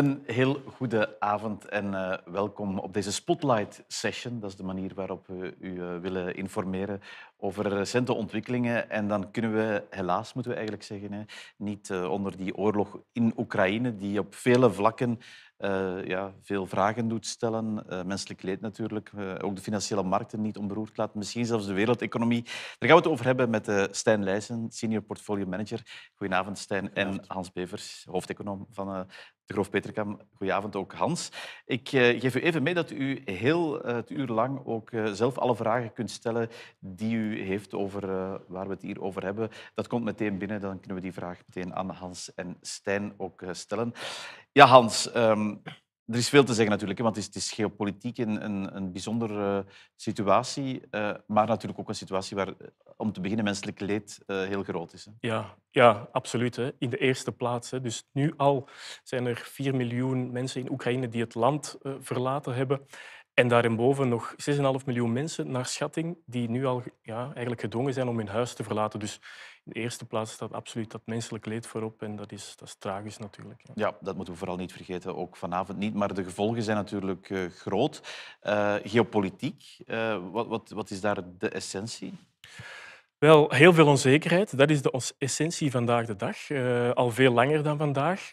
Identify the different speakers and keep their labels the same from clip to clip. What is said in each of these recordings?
Speaker 1: Een heel goede avond en uh, welkom op deze Spotlight Session. Dat is de manier waarop we u uh, willen informeren over recente ontwikkelingen. En dan kunnen we, helaas moeten we eigenlijk zeggen, hè, niet uh, onder die oorlog in Oekraïne, die op vele vlakken ja, veel vragen doet stellen. Menselijk leed natuurlijk. Ook de financiële markten niet onberoerd laten. Misschien zelfs de wereldeconomie. Daar gaan we het over hebben met Stijn Leijzen, senior portfolio manager. Goedenavond, Stijn.
Speaker 2: Goedenavond.
Speaker 1: En Hans Bevers, hoofdeconoom van de Groof Peterkam. Goedenavond ook, Hans. Ik geef u even mee dat u heel het uur lang ook zelf alle vragen kunt stellen die u heeft over waar we het hier over hebben. Dat komt meteen binnen. Dan kunnen we die vraag meteen aan Hans en Stijn ook stellen. Ja, Hans, um, er is veel te zeggen natuurlijk, want het is, geopolitiek een, een, een bijzondere situatie, uh, maar natuurlijk ook een situatie waar, om te beginnen, menselijk leed heel groot is.
Speaker 2: Ja, ja, absoluut. Hè. In de eerste plaats. Hè. Dus nu al zijn er 4 miljoen mensen in Oekraïne die het land verlaten hebben. En daarboven nog 6,5 miljoen mensen, naar schatting, die nu al ja, eigenlijk gedwongen zijn om hun huis te verlaten. Dus in de eerste plaats staat absoluut dat menselijk leed voorop. En dat is, dat is tragisch natuurlijk.
Speaker 1: Ja. ja. dat moeten we vooral niet vergeten. Ook vanavond niet. Maar de gevolgen zijn natuurlijk uh, groot. Uh, geopolitiek, uh, wat, wat, wat is daar de essentie?
Speaker 2: Wel, heel veel onzekerheid. Dat is de essentie vandaag de dag. Al veel langer dan vandaag.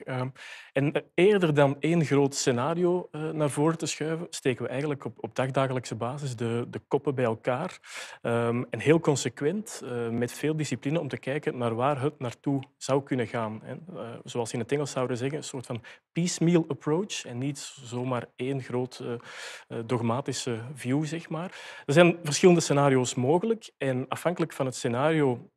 Speaker 2: Uh, en eerder dan één groot scenario uh, naar voren te schuiven, steken we eigenlijk op, op dagdagelijkse basis de, de koppen bij elkaar. Um, en heel consequent, met veel discipline, om te kijken naar waar het naartoe zou kunnen gaan. En, zoals in het Engels zouden zeggen, een soort van piecemeal approach. En niet zomaar één groot dogmatische view, zeg maar. Er zijn verschillende scenario's mogelijk. En afhankelijk van het scenario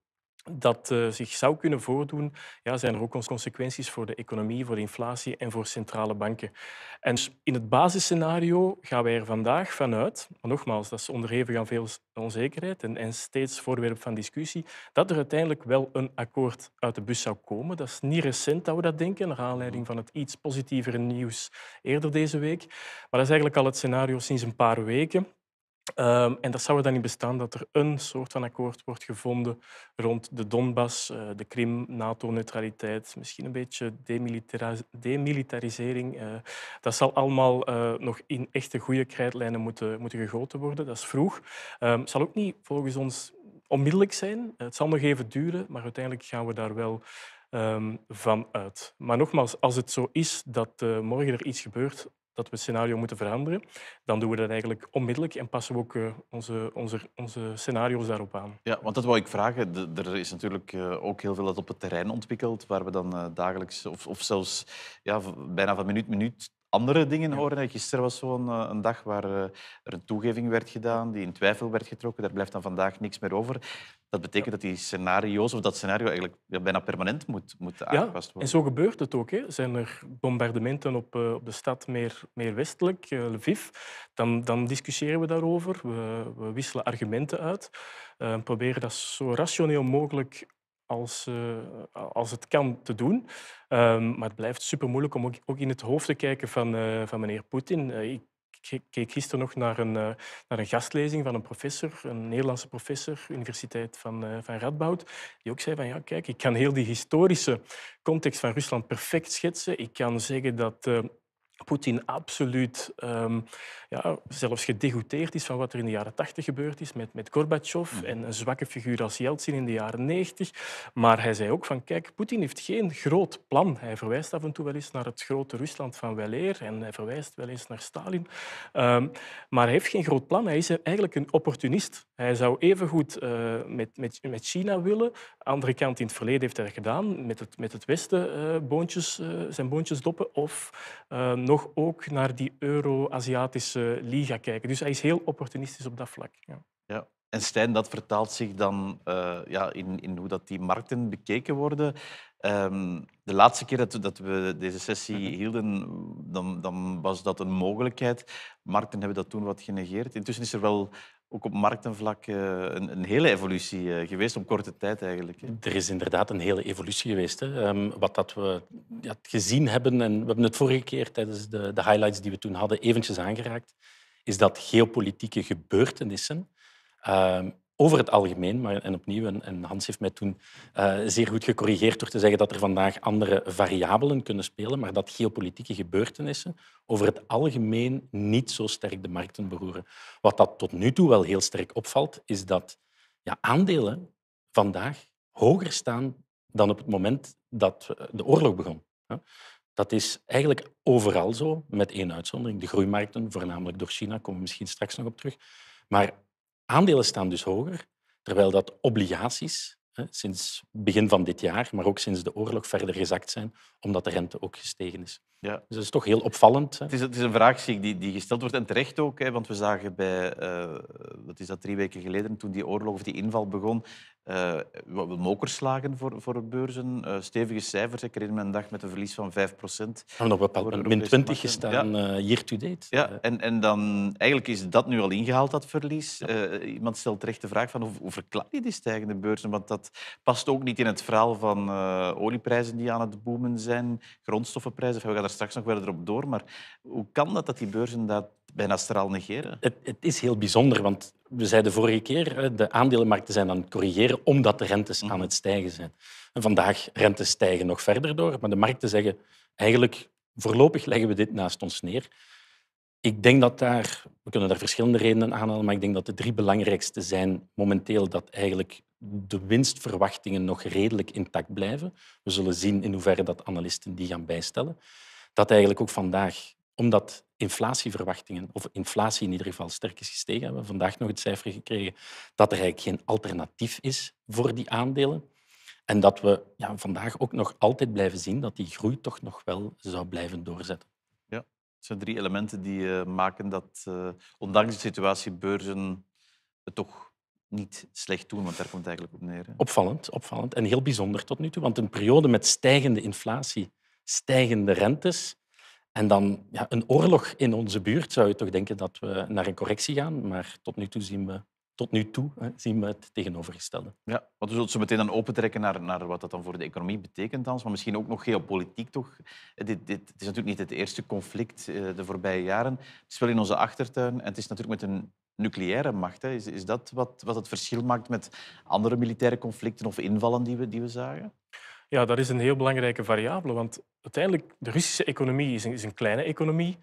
Speaker 2: dat uh, zich zou kunnen voordoen, ja, zijn er ook consequenties voor de economie, voor de inflatie en voor centrale banken. En in het basisscenario gaan wij er vandaag vanuit, maar nogmaals, dat is onderhevig aan veel onzekerheid en, en steeds voorwerp van discussie, dat er uiteindelijk wel een akkoord uit de bus zou komen. Dat is niet recent dat we dat denken, naar aanleiding van het iets positievere nieuws eerder deze week. Maar dat is eigenlijk al het scenario sinds een paar weken. Um, en dat zou er dan in bestaan dat er een soort van akkoord wordt gevonden rond de Donbass, uh, de Krim, NATO-neutraliteit, misschien een beetje demilitaris demilitarisering. Uh, dat zal allemaal uh, nog in echte goede krijtlijnen moeten, moeten gegoten worden. Dat is vroeg. Um, zal ook niet volgens ons onmiddellijk zijn. Het zal nog even duren, maar uiteindelijk gaan we daar wel um, van uit. Maar nogmaals, als het zo is dat morgen er iets gebeurt dat we het scenario moeten veranderen, dan doen we dat eigenlijk onmiddellijk en passen we ook uh, onze, onze, onze scenario's daarop aan.
Speaker 1: Ja, want dat wou ik vragen. De, er is natuurlijk uh, ook heel veel dat op het terrein ontwikkeld, waar we dan uh, dagelijks of, of zelfs ja, bijna van minuut minuut andere dingen horen. Gisteren was zo'n een dag waar er een toegeving werd gedaan, die in twijfel werd getrokken. Daar blijft dan vandaag niks meer over. Dat betekent dat die scenario's of dat scenario eigenlijk bijna permanent moet, moet aangepast worden.
Speaker 2: En zo gebeurt het ook. Hè. Zijn er bombardementen op, uh, op de stad meer, meer westelijk, uh, Lviv, dan, dan discussiëren we daarover. We, we wisselen argumenten uit. Uh, proberen dat zo rationeel mogelijk als, uh, als het kan te doen. Um, maar het blijft super moeilijk om ook, ook, in het hoofd te kijken van, uh, van meneer Poetin. Uh, ik ik keek gisteren nog naar een, uh, naar een gastlezing van een professor, een Nederlandse professor, Universiteit van, uh, van Radboud, die ook zei van ja, kijk, ik kan heel die historische context van Rusland perfect schetsen. Ik kan zeggen dat uh, Poetin absoluut um, ja, zelfs gedegoteerd is van wat er in de jaren 80 gebeurd is met, met Gorbachev mm. en een zwakke figuur als Yeltsin in de jaren 90. Maar hij zei ook van kijk, Poetin heeft geen groot plan. Hij verwijst af en toe wel eens naar het grote Rusland van weleer en hij verwijst wel eens naar Stalin. Um, maar hij heeft geen groot plan. Hij is eigenlijk een opportunist. Hij zou evengoed uh, met, met, met China willen. Andere kant, in het verleden heeft hij dat gedaan met het, met het Westen uh, boontjes, uh, zijn boontjes doppen of nog ook naar die Euro-Aziatische liga kijken. Dus hij is heel opportunistisch op dat vlak. Ja.
Speaker 1: ja. En Stijn, dat vertaalt zich dan uh, ja, in, in hoe dat die markten bekeken worden. Um, de laatste keer dat, dat, we deze sessie mhm. hielden, dan, dan, was dat een mogelijkheid. Markten hebben dat toen wat genegeerd. Intussen is er wel ook op marktenvlak uh, een, een, hele evolutie uh, geweest op korte tijd eigenlijk.
Speaker 3: Er is inderdaad een hele evolutie geweest. Hè. Um, wat dat we ja, gezien hebben, en we hebben het vorige keer tijdens de, de highlights die we toen hadden eventjes aangeraakt, is dat geopolitieke gebeurtenissen um, over het algemeen, maar en opnieuw, en Hans heeft mij toen uh, zeer goed gecorrigeerd door te zeggen dat er vandaag andere variabelen kunnen spelen, maar dat geopolitieke gebeurtenissen over het algemeen niet zo sterk de markten beroeren. Wat dat tot nu toe wel heel sterk opvalt, is dat ja, aandelen vandaag hoger staan dan op het moment dat de oorlog begon. Dat is eigenlijk overal zo, met één uitzondering. De groeimarkten, voornamelijk door China, komen we misschien straks nog op terug. Maar aandelen staan dus hoger, terwijl dat obligaties sinds begin van dit jaar, maar ook sinds de oorlog verder gezakt zijn, omdat de rente ook gestegen is. Ja. Dus dat is toch heel opvallend.
Speaker 1: Het is, het is, een vraag die, die gesteld wordt, en terecht ook, hè, want we zagen bij, uh, wat is dat, drie weken geleden, toen die oorlog of die inval begon, uh, mokerslagen voor, voor beurzen, uh, stevige cijfers. Ik herinner me een dag met een verlies van 5 procent.
Speaker 3: We hebben nog bepaald min 20 gestaan ja. uh, year to date.
Speaker 1: Ja, en, en dan, eigenlijk is dat nu al ingehaald, dat verlies. Ja. iemand stelt terecht de vraag van hoe, hoe verklaar je die stijgende beurzen? Want dat past ook niet in het verhaal van olieprijzen die aan het boomen zijn, grondstoffenprijzen. We gaan er straks nog verder op door. Maar hoe kan dat dat die beurzen dat bijna straal negeren?
Speaker 3: Het, het, is heel bijzonder, want we zeiden vorige keer, de aandelenmarkten zijn aan het corrigeren omdat de rentes aan mhm. het stijgen zijn. En vandaag rentes stijgen nog verder door, maar de markten zeggen eigenlijk voorlopig leggen we dit naast ons neer. Ik denk dat daar, we kunnen daar verschillende redenen aanhalen, maar ik denk dat de drie belangrijkste zijn momenteel dat eigenlijk de winstverwachtingen nog redelijk intact blijven. We zullen zien in hoeverre dat analisten die gaan bijstellen. Dat eigenlijk ook vandaag omdat inflatieverwachtingen, of inflatie in ieder geval sterk is gestegen, hebben we vandaag nog het cijfer gekregen dat er eigenlijk geen alternatief is voor die aandelen. En dat we ja, vandaag ook nog altijd blijven zien dat die groei toch nog wel zou blijven doorzetten.
Speaker 1: Ja, het zijn drie elementen die uh, maken dat, uh, ondanks de situatie, beurzen het toch niet slecht doen, want daar komt het eigenlijk op neer. Hè?
Speaker 3: Opvallend, opvallend en heel bijzonder tot nu toe. Want een periode met stijgende inflatie, stijgende rentes, en dan ja, een oorlog in onze buurt zou je toch denken dat we naar een correctie gaan. Maar tot nu toe zien we, tot nu toe, hè, zien we het tegenovergestelde.
Speaker 1: Ja, wat we zullen zo meteen dan opentrekken naar, naar wat dat dan voor de economie betekent, Hans, maar misschien ook nog geopolitiek toch. Dit, dit het is natuurlijk niet het eerste conflict uh, de voorbije jaren. Het is wel in onze achtertuin en het is natuurlijk met een nucleaire macht. Hè. Is, is dat wat, wat het verschil maakt met andere militaire conflicten of invallen die we, die we zagen?
Speaker 2: Ja, dat is een heel belangrijke variabele, want uiteindelijk de Russische economie is een, is een kleine economie,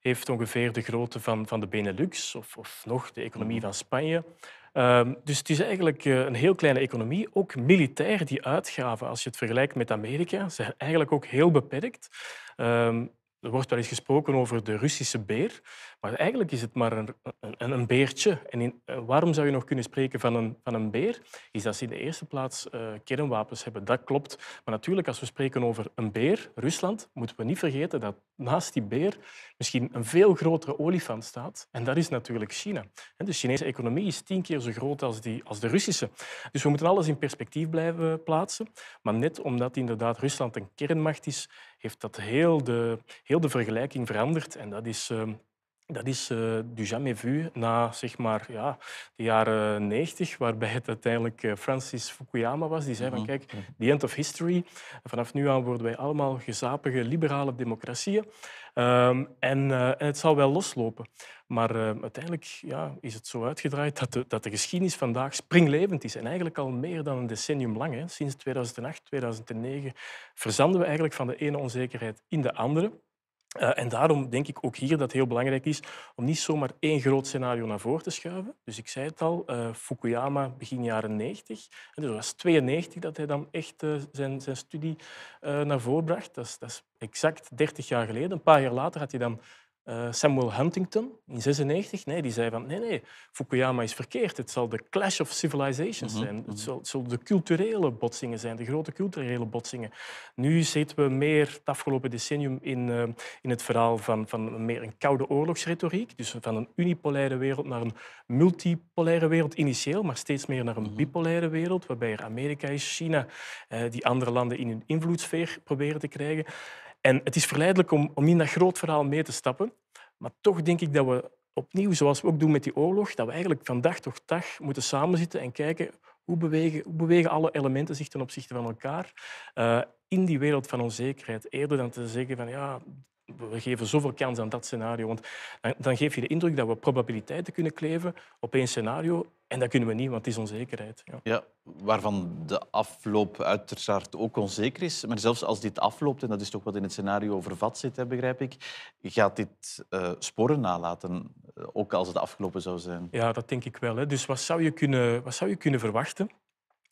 Speaker 2: heeft ongeveer de grootte van, van de Benelux of, of nog de economie mhm. van Spanje. Um, dus het is eigenlijk eh, een heel kleine economie. Ook militair, die uitgaven, als je het vergelijkt met Amerika, zijn eigenlijk ook heel beperkt. Um, er wordt wel eens gesproken over de Russische beer, maar eigenlijk is het maar een, een, een beertje. En eh, waarom zou je nog kunnen spreken van een, van een beer? Is dat ze in de eerste plaats uh, kernwapens hebben. Dat klopt. Maar natuurlijk, als we spreken over een beer, Rusland, moeten we niet vergeten dat naast die beer misschien een veel grotere olifant staat. En dat is natuurlijk China. De Chinese economie is tien keer zo groot als, die, als de Russische. Dus we moeten alles in perspectief blijven plaatsen. Maar net omdat inderdaad Rusland een kernmacht is, heeft dat heel de, heel de vergelijking veranderd. En dat is... Uh, dat is uh, du jamais vu na zeg maar, ja, de jaren 90, waarbij het uiteindelijk uh, Francis Fukuyama was. Die zei van mhm. kijk, the end of history. Vanaf nu aan worden wij allemaal gezapige liberale democratieën. Um, en, uh, en, het zal wel loslopen. Maar uiteindelijk ja, is het zo uitgedraaid dat de, dat de, geschiedenis vandaag springlevend is. En eigenlijk al meer dan een decennium lang. Hè. Sinds 2008, 2009 verzanden we eigenlijk van de ene onzekerheid in de andere. Uh, en daarom denk ik ook hier dat het heel belangrijk is om niet zomaar één groot scenario naar voren te schuiven. Dus ik zei het al, uh, Fukuyama begin jaren 90. Dus dat was 92 dat hij dan echt uh, zijn, zijn studie naar voren bracht. Dat is, dat is exact 30 jaar geleden. Een paar jaar later had hij dan uh, Samuel Huntington in 96, nee, die zei van nee, nee, Fukuyama is verkeerd. Het zal de clash of civilizations mhm, zijn. Het, mhm. zal, het zal de culturele botsingen zijn, de grote culturele botsingen. Nu zitten we meer het afgelopen decennium in, uh, in het verhaal van, van meer een koude oorlogsretoriek. Dus van een unipolaire wereld naar een multipolaire wereld initieel, maar steeds meer naar een mhm. bipolaire wereld, waarbij er Amerika is, China, uh, die andere landen in hun invloedssfeer proberen te krijgen. En het is verleidelijk om, om in dat groot verhaal mee te stappen. Maar toch denk ik dat we opnieuw, zoals we ook doen met die oorlog, dat we eigenlijk van dag tot dag moeten samenzitten en kijken hoe bewegen, hoe bewegen alle elementen zich ten opzichte van elkaar uh, in die wereld van onzekerheid. Eerder dan te zeggen van ja, we geven zoveel kans aan dat scenario. Want dan, dan geef je de indruk dat we probabiliteiten kunnen kleven op één scenario En dat kunnen we niet, want het is onzekerheid. Ja.
Speaker 1: Ja, waarvan de afloop uiteraard ook onzeker is. Maar zelfs als dit afloopt, en dat is toch wat in het scenario vervat zit, hè, begrijp ik, gaat dit uh, sporen nalaten, eh, ook als het afgelopen zou zijn?
Speaker 2: Ja, dat denk ik wel. Hè. Dus wat zou je kunnen, wat zou je kunnen verwachten?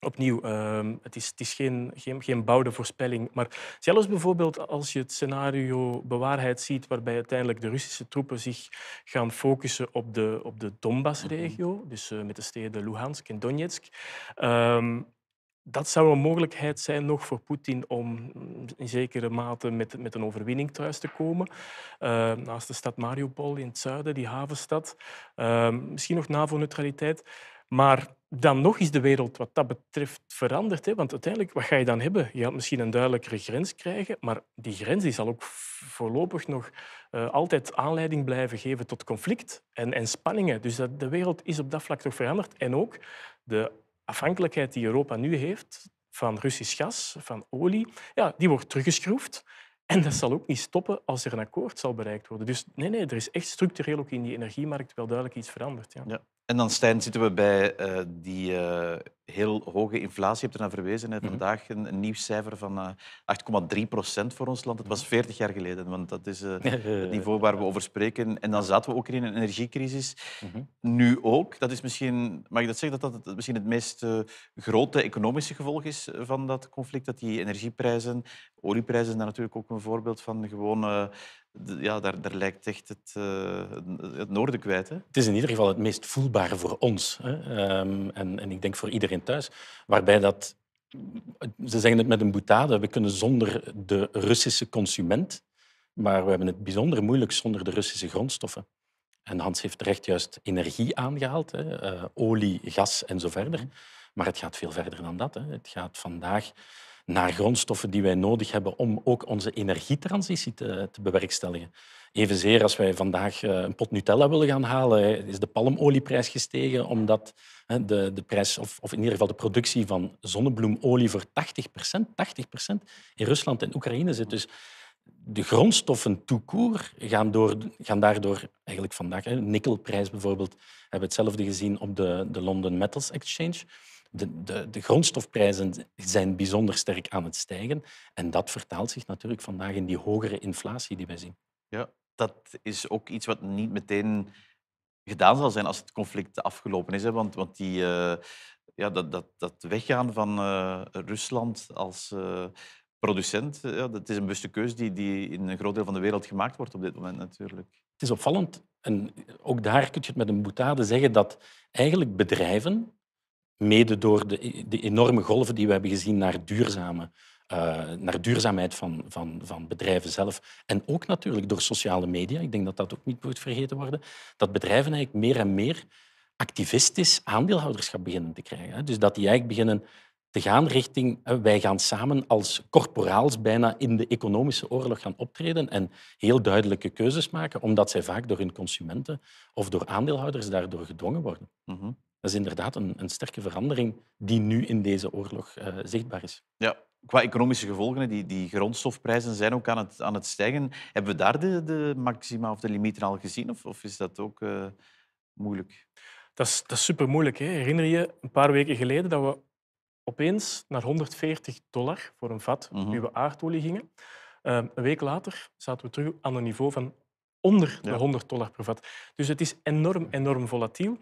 Speaker 2: Opnieuw, uh, het is, het is geen, geen, geen bouwde voorspelling. Maar zelfs bijvoorbeeld als je het scenario bewaarheid ziet waarbij uiteindelijk de Russische troepen zich gaan focussen op de, op de Donbass-regio, mhm. dus uh, met de steden Luhansk en Donetsk. Um, dat zou een mogelijkheid zijn nog voor Poetin om in zekere mate met, met een overwinning thuis te komen. Uh, naast de stad Mariupol in het zuiden, die havenstad. Uh, misschien nog NAVO-neutraliteit. Maar dan nog is de wereld wat dat betreft veranderd. Hè? Want uiteindelijk, wat ga je dan hebben? Je gaat misschien een duidelijkere grens krijgen, maar die grens die zal ook voorlopig nog uh, altijd aanleiding blijven geven tot conflict en, en spanningen. Dus dat, de wereld is op dat vlak toch veranderd. En ook de afhankelijkheid die Europa nu heeft van Russisch gas, van olie, ja, die wordt teruggeschroefd. En dat zal ook niet stoppen als er een akkoord zal bereikt worden. Dus nee, nee, er is echt structureel ook in die energiemarkt wel duidelijk iets veranderd. Ja.
Speaker 1: ja. En dan, Stijn, zitten we bij uh, die uh, heel hoge inflatie. Je hebt er naar verwezen. Mhm. Vandaag een, een nieuw cijfer van uh, eh, 8,3 procent voor ons land. Het was 40 jaar geleden, want dat is het niveau waar we over spreken. En dan zaten we ook in een energiecrisis. Mhm. Nu ook. Dat is misschien, mag ik dat zeggen, dat dat misschien het meest grote economische gevolg is van dat conflict. Dat die energieprijzen, olieprijzen daar natuurlijk ook een voorbeeld van, gewoon ja, daar, daar lijkt echt het, uh, het noorden kwijt. Hè?
Speaker 3: Het is in ieder geval het meest voelbare voor ons. Hè? Um, en, en ik denk voor iedereen thuis. Waarbij dat... Ze zeggen het met een boutade. We kunnen zonder de Russische consument, maar we hebben het bijzonder moeilijk zonder de Russische grondstoffen. En Hans heeft terecht juist energie aangehaald, hè? Uh, olie, gas en zo verder. Maar het gaat veel verder dan dat. Hè? Het gaat vandaag naar grondstoffen die wij nodig hebben om ook onze energietransitie te, te bewerkstelligen. Evenzeer als wij vandaag eh, een pot Nutella willen gaan halen, is de palmolieprijs gestegen omdat de, de prijs, of, of in ieder geval de productie van zonnebloemolie voor 80% 80% in Rusland en Oekraïne zit. Dus de grondstoffen toekoer gaan, gaan daardoor eigenlijk vandaag, nikkelprijs bijvoorbeeld, hebben we hetzelfde gezien op de, de London Metals Exchange de, de, de, grondstofprijzen zijn bijzonder sterk aan het stijgen. En dat vertaalt zich natuurlijk vandaag in die hogere inflatie die wij zien.
Speaker 1: Ja, dat is ook iets wat niet meteen gedaan zal zijn als het conflict afgelopen is. Hè? Want, want die, uh, ja, dat, dat, dat weggaan van uh, Rusland als uh, producent, ja, dat is een bewuste die, die in een groot deel van de wereld gemaakt wordt op dit moment natuurlijk.
Speaker 3: Het is opvallend, en ook daar kun je het met een boetade zeggen, dat eigenlijk bedrijven mede door de, de, enorme golven die we hebben gezien naar, duurzame, uh, naar duurzaamheid van, van, van bedrijven zelf. En ook natuurlijk door sociale media. Ik denk dat dat ook niet moet vergeten worden. Dat bedrijven eigenlijk meer en meer activistisch aandeelhouderschap beginnen te krijgen. Dus dat die eigenlijk beginnen te gaan richting wij gaan samen als corporaals bijna in de economische oorlog gaan optreden en heel duidelijke keuzes maken, omdat zij vaak door hun consumenten of door aandeelhouders daardoor gedwongen worden. Mm dat is inderdaad een, een sterke verandering die nu in deze oorlog uh, zichtbaar is.
Speaker 1: Ja, qua economische gevolgen, die, die grondstofprijzen zijn ook aan het, aan het stijgen. Hebben we daar de, de maxima of de limieten al gezien of, of is dat ook uh, moeilijk?
Speaker 2: Dat is, dat is super moeilijk. Hè? Herinner je een paar weken geleden dat we opeens naar 140 dollar voor een vat mm -hmm. nieuwe aardolie gingen? Uh, een week later zaten we terug aan een niveau van onder de 100 dollar per vat. Dus het is enorm, enorm volatiel.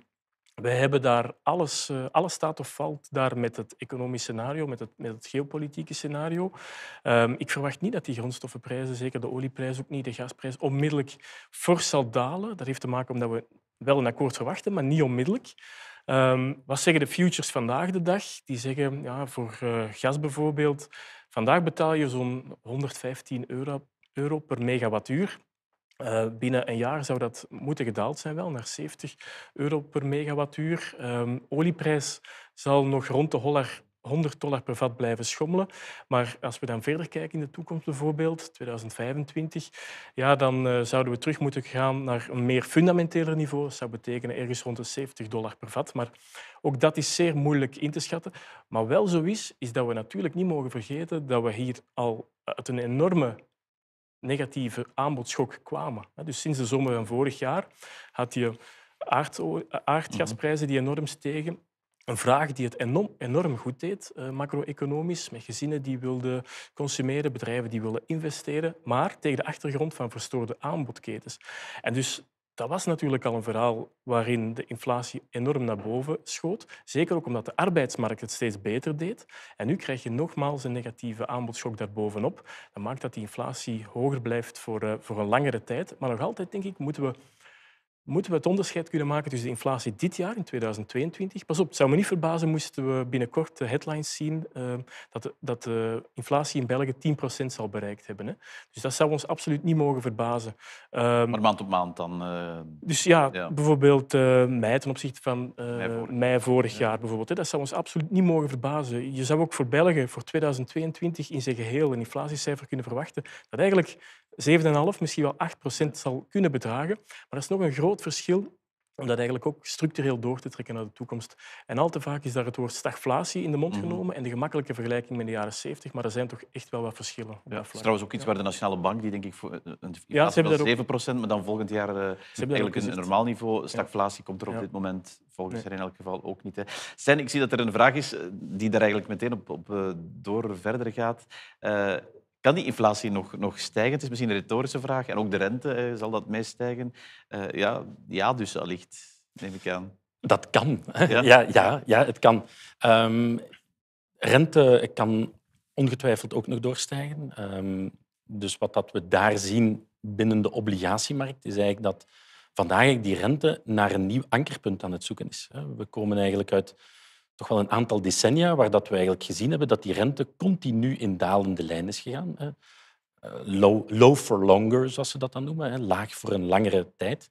Speaker 2: Wij hebben daar alles, uh, alles staat of valt daar met het economisch scenario, met het, met het geopolitieke scenario. Um, ik verwacht niet dat die grondstoffenprijzen, zeker de olieprijs ook niet, de gasprijs, onmiddellijk fors zal dalen. Dat heeft te maken omdat we wel een akkoord verwachten, maar niet onmiddellijk. Um, wat zeggen de futures vandaag de dag? Die zeggen ja, voor uh, gas bijvoorbeeld, vandaag betaal je zo'n 115 euro, euro per megawattuur. Uh, binnen een jaar zou dat moeten gedaald zijn, wel naar 70 euro per megawattuur. Um, olieprijs zal nog rond de dollar, 100 dollar per vat blijven schommelen. Maar als we dan verder kijken in de toekomst, bijvoorbeeld 2025, ja, dan uh, zouden we terug moeten gaan naar een meer fundamenteler niveau. Dat zou betekenen ergens rond de 70 dollar per vat. Maar ook dat is zeer moeilijk in te schatten. Maar wel zo is, is dat we natuurlijk niet mogen vergeten dat we hier al uit een enorme negatieve aanbodschok kwamen. Dus sinds de zomer van vorig jaar had je aardgasprijzen die enorm stegen. Een vraag die het enorm, enorm goed deed, eh, macro-economisch, met gezinnen die wilden consumeren, bedrijven die wilden investeren, maar tegen de achtergrond van verstoorde aanbodketens. En dus dat was natuurlijk al een verhaal waarin de inflatie enorm naar boven schoot. Zeker ook omdat de arbeidsmarkt het steeds beter deed. En nu krijg je nogmaals een negatieve aanbodschok daarbovenop. Dat maakt dat die inflatie hoger blijft voor, eh, voor een langere tijd. Maar nog altijd, denk ik, moeten we moeten we het onderscheid kunnen maken tussen de inflatie dit jaar, in 2022. Pas op, het zou me niet verbazen moesten we binnenkort de headlines zien uh, dat, de, dat de inflatie in België 10% zal bereikt hebben. Hè. Dus dat zou ons absoluut niet mogen verbazen.
Speaker 1: Uh, maar maand op maand dan? Uh,
Speaker 2: dus ja, ja. bijvoorbeeld mei ten opzichte van mei vorig, mei vorig ja. jaar. Bijvoorbeeld, hè. Dat zou ons absoluut niet mogen verbazen. Je zou ook voor België voor 2022 in zijn geheel een inflatiecijfer kunnen verwachten dat eigenlijk 7,5, misschien wel 8 procent zal kunnen bedragen. Maar dat is nog een groot verschil om dat eigenlijk ook structureel door te trekken naar de toekomst. En al te vaak is daar het woord stagflatie in de mond genomen en de gemakkelijke vergelijking met de jaren 70, maar er zijn toch echt wel wat verschillen.
Speaker 1: Ja,
Speaker 2: dat
Speaker 1: is trouwens ook iets waar de Nationale Bank, die denk ik voor een ja, ze hebben 7 procent, maar dan volgend jaar uh, eigenlijk een normaal niveau. Stagflatie komt er op dit moment volgens nee. in elk geval ook niet. Hè. Stijn, ik zie dat er een vraag is die daar eigenlijk meteen op, op door verder gaat. Uh, kan die inflatie nog, nog stijgen? Het is misschien een retorische vraag. En ook de rente, eh, zal dat meestijgen? Uh, ja, ja, dus allicht, neem ik aan.
Speaker 3: Dat kan. Ja, ja, ja, ja het kan. Um, rente kan ongetwijfeld ook nog doorstijgen. Um, dus wat dat we daar zien binnen de obligatiemarkt, is eigenlijk dat vandaag die rente naar een nieuw ankerpunt aan het zoeken is. We komen eigenlijk uit toch wel een aantal decennia waar dat we eigenlijk gezien hebben dat die rente continu in dalende lijn is gegaan. Hè. Low, low for longer, zoals ze dat dan noemen. Laag voor een langere tijd.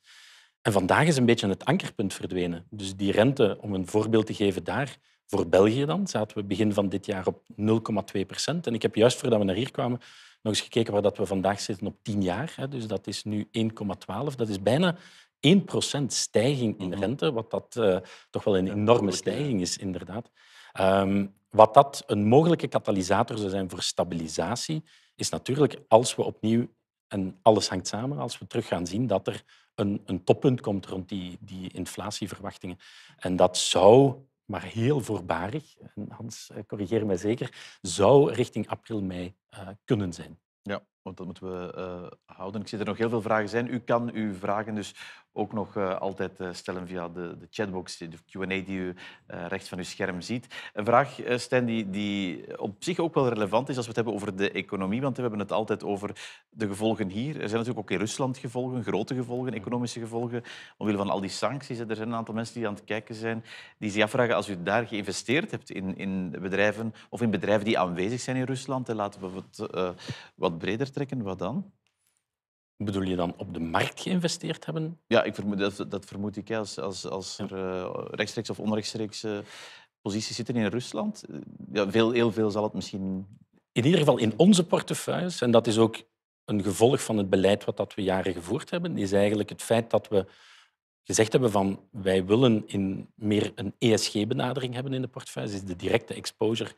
Speaker 3: En vandaag is een beetje het ankerpunt verdwenen. Dus die rente, om een voorbeeld te geven daar, voor België dan, zaten we begin van dit jaar op 0,2 procent. En ik heb juist voordat we naar hier kwamen nog eens gekeken waar dat we vandaag zitten op 10 jaar. Dus dat is nu 1,12. Dat is bijna 1% stijging in rente, wat dat uh, toch wel een enorme stijging is, inderdaad. Um, wat dat een mogelijke katalysator zou zijn voor stabilisatie, is natuurlijk als we opnieuw, en alles hangt samen, als we terug gaan zien dat er een, een toppunt komt rond die, die inflatieverwachtingen. En dat zou, maar heel voorbarig, en Hans, corrigeer mij zeker, zou richting april, mei uh, kunnen zijn.
Speaker 1: Ja, want dat moeten we uh, houden. Ik zie er nog heel veel vragen zijn. U kan uw vragen dus ook nog uh, altijd uh, stellen via de, de chatbox, de Q&A die u rechts van uw scherm ziet. Een vraag, Stijn, die, die op zich ook wel relevant is als we het hebben over de economie, want we hebben het altijd over de gevolgen hier. Er zijn natuurlijk ook in Rusland gevolgen, grote gevolgen, economische gevolgen, omwille van al die sancties. Er zijn een aantal mensen die aan het kijken zijn, die zich afvragen, als u daar geïnvesteerd hebt in, in bedrijven of in bedrijven die aanwezig zijn in Rusland, laten we het wat breder trekken, wat dan?
Speaker 3: Bedoel je dan op de markt geïnvesteerd hebben?
Speaker 1: Ja, ik vermoed, dat, dat vermoed ik. Als, als, als er uh, rechtstreeks of onrechtstreeks uh, posities zitten in Rusland. Ja, veel, heel veel zal het misschien...
Speaker 3: In ieder geval in onze portefeuilles, en dat is ook een gevolg van het beleid wat dat we jaren gevoerd hebben, is eigenlijk het feit dat we gezegd hebben van wij willen in meer een ESG-benadering hebben in de portefeuille, dus de directe exposure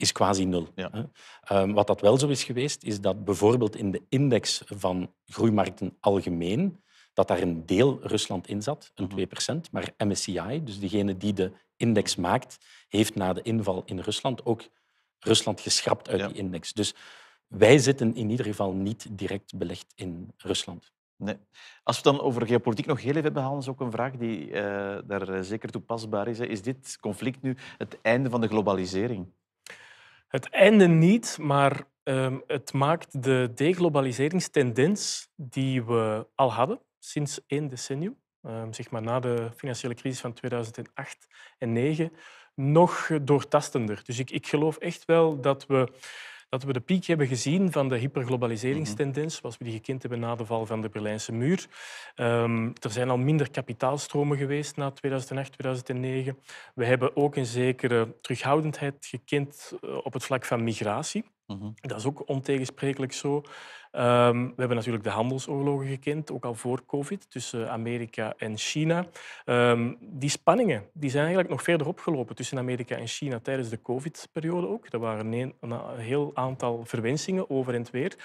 Speaker 3: is quasi nul.
Speaker 1: Ja.
Speaker 3: Um, wat dat wel zo is geweest, is dat bijvoorbeeld in de index van groeimarkten algemeen, dat daar een deel Rusland in zat, een 2%, maar MSCI, dus degene die de index maakt, heeft na de inval in Rusland ook Rusland geschrapt uit
Speaker 1: Ja.
Speaker 3: die index. Dus wij zitten in ieder geval niet direct belegd in Rusland.
Speaker 1: Nee. Als we het dan over geopolitiek nog heel even behalen, is ook een vraag die eh, daar eh, zeker toepasbaar is. hè. Is dit conflict nu het einde van de globalisering?
Speaker 2: Het einde niet, maar ehm, het maakt de deglobaliseringstendens die we al hadden sinds één decennium, ehm, zeg maar na de financiële crisis van 2008 en 2009, nog doortastender. Dus ik, ik geloof echt wel dat we, dat we de piek hebben gezien van de hyperglobaliseringstendens, zoals we die gekend hebben na de val van de Berlijnse muur. Ehm, er zijn al minder kapitaalstromen geweest na 2008, 2009. We hebben ook een zekere terughoudendheid gekend eh, op het vlak van migratie.
Speaker 1: Mhm.
Speaker 2: Dat is ook ontegensprekelijk zo. Ehm, we hebben natuurlijk de handelsoorlogen gekend, ook al voor COVID, tussen Amerika en China. Ehm, die spanningen die zijn eigenlijk nog verder opgelopen tussen Amerika en China tijdens de COVID-periode ook. Er waren een, heel aantal verwensingen over en weer.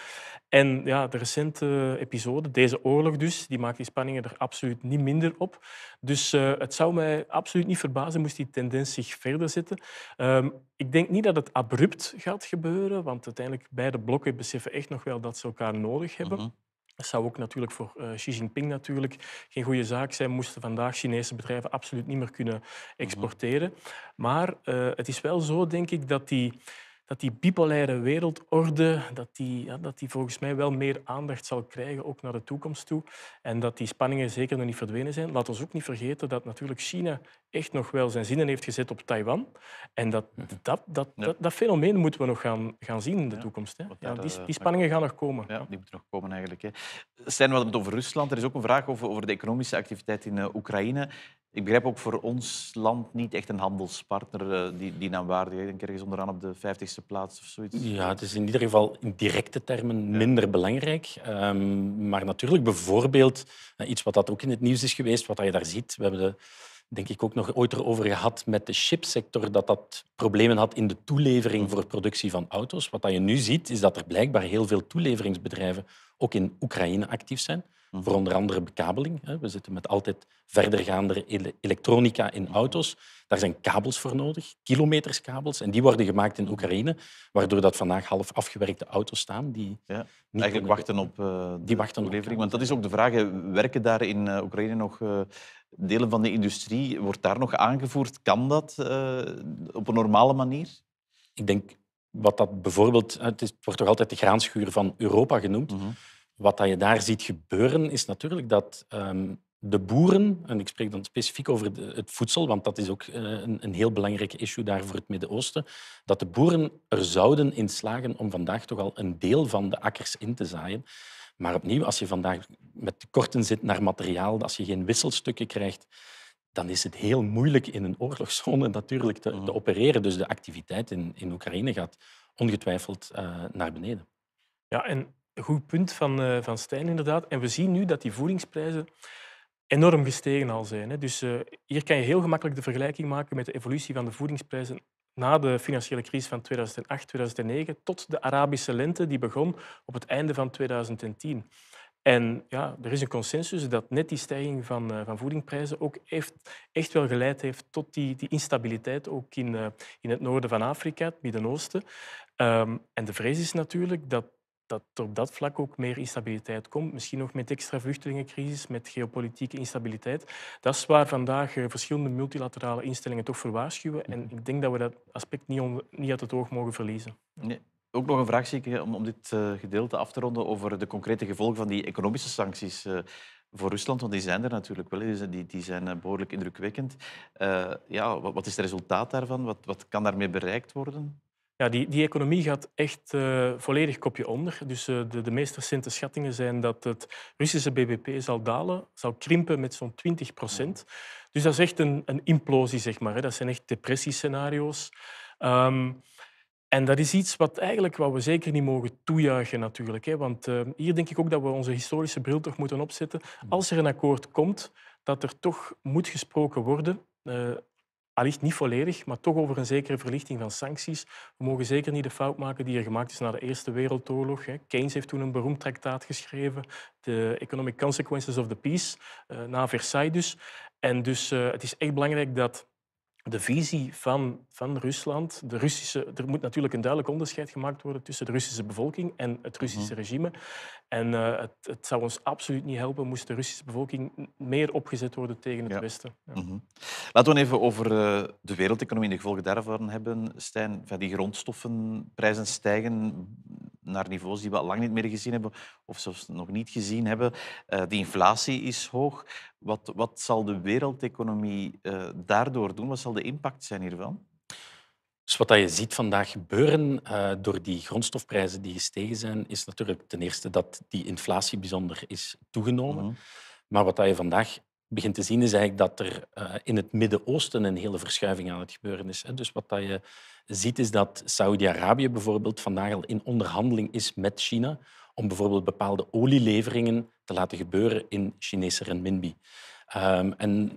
Speaker 2: En ja, de recente episode, deze oorlog dus, die maakt die spanningen er absoluut niet minder op. Dus uh, het zou mij absoluut niet verbazen moest die tendens zich verder zetten. Um, ik denk niet dat het abrupt gaat gebeuren, want uiteindelijk beide blokken beseffen echt nog wel dat ze elkaar nodig hebben. Mm Dat zou ook natuurlijk voor uh, Xi Jinping natuurlijk geen goede zaak zijn. Moesten vandaag Chinese bedrijven absoluut niet meer kunnen mhm. exporteren. Maar uh, het is wel zo, denk ik, dat die dat die bipolaire wereldorde dat die, ja, dat die volgens mij wel meer aandacht zal krijgen, ook naar de toekomst toe. En dat die spanningen zeker nog niet verdwenen zijn. Laat ons ook niet vergeten dat natuurlijk China echt nog wel zijn zinnen heeft gezet op Taiwan. En dat, dat, dat, dat, dat fenomeen moeten we nog gaan, gaan zien in de toekomst. Hè. Ja, die, die spanningen gaan nog komen.
Speaker 1: Ja, die moeten nog komen eigenlijk. Hè. Stijn, we hadden het over Rusland. Er is ook een vraag over, over de economische activiteit in uh, Oekraïne. Ik begrijp ook voor ons land niet echt een handelspartner, uh, die, die naam waardig. Ik denk ergens onderaan op de vijftigste plaats of zoiets.
Speaker 3: Ja, het is in ieder geval in directe termen minder belangrijk. Um, maar natuurlijk bijvoorbeeld uh, iets wat dat ook in het nieuws is geweest, wat je daar ziet. We hebben de denk ik ook nog ooit erover gehad met de chipsector, dat dat problemen had in de toelevering voor productie van auto's. Wat je nu ziet, is dat er blijkbaar heel veel toeleveringsbedrijven ook in Oekraïne actief zijn. Voor onder andere bekabeling. We zitten met altijd verdergaande elektronica in auto's. Daar zijn kabels voor nodig, kilometers kabels. En die worden gemaakt in Oekraïne, waardoor dat vandaag half afgewerkte auto's staan. Die
Speaker 1: ja, eigenlijk wachten op uh, die wachten op levering. Want dat is ook de vraag. Werken daar in uh, Oekraïne nog uh, delen van de industrie? Wordt daar nog aangevoerd? Kan dat op een normale manier?
Speaker 3: Ik denk wat dat bijvoorbeeld... Het, is, wordt toch altijd de graanschuur van Europa genoemd. Mhm. Wat je daar ziet gebeuren, is natuurlijk dat um, de boeren, en ik spreek dan specifiek over de, het voedsel, want dat is ook uh, een, een, heel belangrijk issue daar voor het Midden-Oosten, dat de boeren er zouden in slagen om vandaag toch al een deel van de akkers in te zaaien. Maar opnieuw, als je vandaag met tekorten zit naar materiaal, als je geen wisselstukken krijgt, dan is het heel moeilijk in een oorlogszone natuurlijk te, te mm. opereren. Dus de activiteit in, in Oekraïne gaat ongetwijfeld uh, naar beneden.
Speaker 2: Ja, en goed punt van, uh, van Stijn inderdaad. En we zien nu dat die voedingsprijzen enorm gestegen al zijn. Hè. Dus uh, hier kan je heel gemakkelijk de vergelijking maken met de evolutie van de voedingsprijzen na de financiële crisis van 2008, 2009 tot de Arabische lente die begon op het einde van 2010. En ja, er is een consensus dat net die stijging van, uh, van voedingsprijzen ook heeft, echt wel geleid heeft tot die, die instabiliteit ook in, in het noorden van Afrika, het Midden-Oosten. Um, en de vrees is natuurlijk dat dat er op dat vlak ook meer instabiliteit komt. Misschien nog met extra vluchtelingencrisis, met geopolitieke instabiliteit. Dat is waar vandaag eh, verschillende multilaterale instellingen toch voor waarschuwen. En ik denk dat we dat aspect niet, niet uit het oog mogen verliezen.
Speaker 1: Nee. Ook nog een vraag zeker om, om dit uh, gedeelte af te ronden over de concrete gevolgen van die economische sancties voor Rusland, want die zijn er natuurlijk wel, die, die zijn behoorlijk indrukwekkend. Uh, ja, wat, wat, is het resultaat daarvan? Wat, wat kan daarmee bereikt worden?
Speaker 2: Ja, die, die economie gaat echt uh, volledig kopje onder. Dus uh, de, de meest recente schattingen zijn dat het Russische bbp zal dalen, zal krimpen met zo'n 20 procent. Dus dat is echt een, een implosie, zeg maar. Hè. Dat zijn echt depressiescenario's. Um, en dat is iets wat, eigenlijk, wat we zeker niet mogen toejuichen, natuurlijk. Hè. Want uh, hier denk ik ook dat we onze historische bril toch moeten opzetten. Als er een akkoord komt, dat er toch moet gesproken worden allicht niet volledig, maar toch over een zekere verlichting van sancties. We mogen zeker niet de fout maken die er gemaakt is na de Eerste Wereldoorlog. Keynes heeft toen een beroemd traktaat geschreven, de Economic Consequences of the Peace, eh, na Versailles dus. En dus uh, het is echt belangrijk dat de visie van, van Rusland, de Russische, er moet natuurlijk een duidelijk onderscheid gemaakt worden tussen de Russische bevolking en het Russische mhm. regime. En uh, het, het, zou ons absoluut niet helpen moest de Russische bevolking meer opgezet worden tegen het Westen. Ja.
Speaker 1: Mm -hmm. Laten we even over uh, de wereldeconomie en de gevolgen daarvan hebben. Stijn, van die grondstoffenprijzen stijgen naar niveaus die we al lang niet meer gezien hebben of zelfs nog niet gezien hebben. Uh, de inflatie is hoog. Wat, wat zal de wereldeconomie uh, daardoor doen? Wat zal de impact zijn hiervan?
Speaker 3: Dus wat je ziet vandaag gebeuren uh, door die grondstofprijzen die gestegen zijn, is natuurlijk ten eerste dat die inflatie bijzonder is toegenomen. Mm -hmm. Maar wat je vandaag begint te zien, is eigenlijk dat er uh, in het Midden-Oosten een hele verschuiving aan het gebeuren is. Hè. Dus wat dat je ziet, is dat Saudi-Arabië bijvoorbeeld vandaag al in onderhandeling is met China om bijvoorbeeld bepaalde olieleveringen te laten gebeuren in Chinese renminbi. Um, en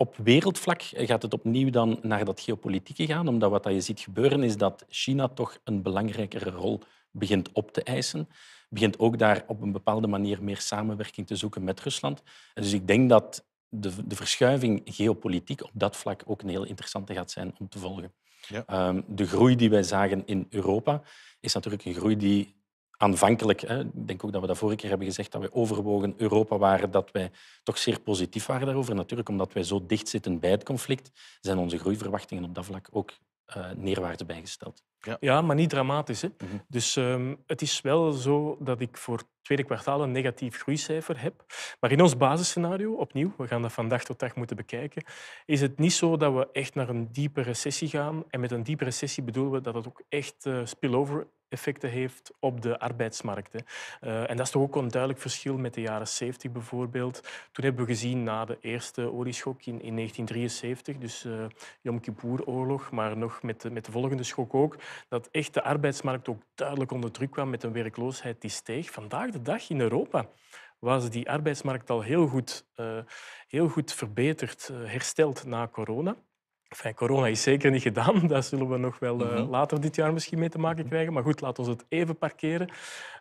Speaker 3: op wereldvlak gaat het opnieuw dan naar dat geopolitieke gaan, omdat wat je ziet gebeuren is dat China toch een belangrijkere rol begint op te eisen. Begint ook daar op een bepaalde manier meer samenwerking te zoeken met Rusland. En dus ik denk dat de, de verschuiving geopolitiek op dat vlak ook een heel interessante gaat zijn om te volgen. Ja. Um, de groei die wij zagen in Europa is natuurlijk een groei die aanvankelijk, hè, ik denk ook dat we dat vorige keer hebben gezegd, dat wij overwogen Europa waren, dat wij toch zeer positief waren daarover. Natuurlijk, omdat wij zo dicht zitten bij het conflict, zijn onze groeiverwachtingen op dat vlak ook uh, neerwaarts bijgesteld.
Speaker 2: Ja. ja, maar niet dramatisch. Hè? Mm -hmm. Dus um, het is wel zo dat ik voor het tweede kwartaal een negatief groeicijfer heb. Maar in ons basisscenario, opnieuw, we gaan dat van dag tot dag moeten bekijken, is het niet zo dat we echt naar een diepe recessie gaan. En met een diepe recessie bedoelen we dat het ook echt uh, spillover effecten heeft op de arbeidsmarkt. Uh, en dat is toch ook een duidelijk verschil met de jaren 70 bijvoorbeeld. Toen hebben we gezien na de eerste olieschok in, in 1973, dus uh, Yom Kippur-oorlog, maar nog met de, met de volgende schok ook, dat echt de arbeidsmarkt ook duidelijk onder druk kwam met een werkloosheid die steeg. Vandaag de dag in Europa was die arbeidsmarkt al heel goed, uh, heel goed verbeterd, hersteld na corona. Enfin, corona is zeker niet gedaan. Daar zullen we nog wel uh, later dit jaar misschien mee te maken mhm. krijgen. Maar goed, laten we het even parkeren.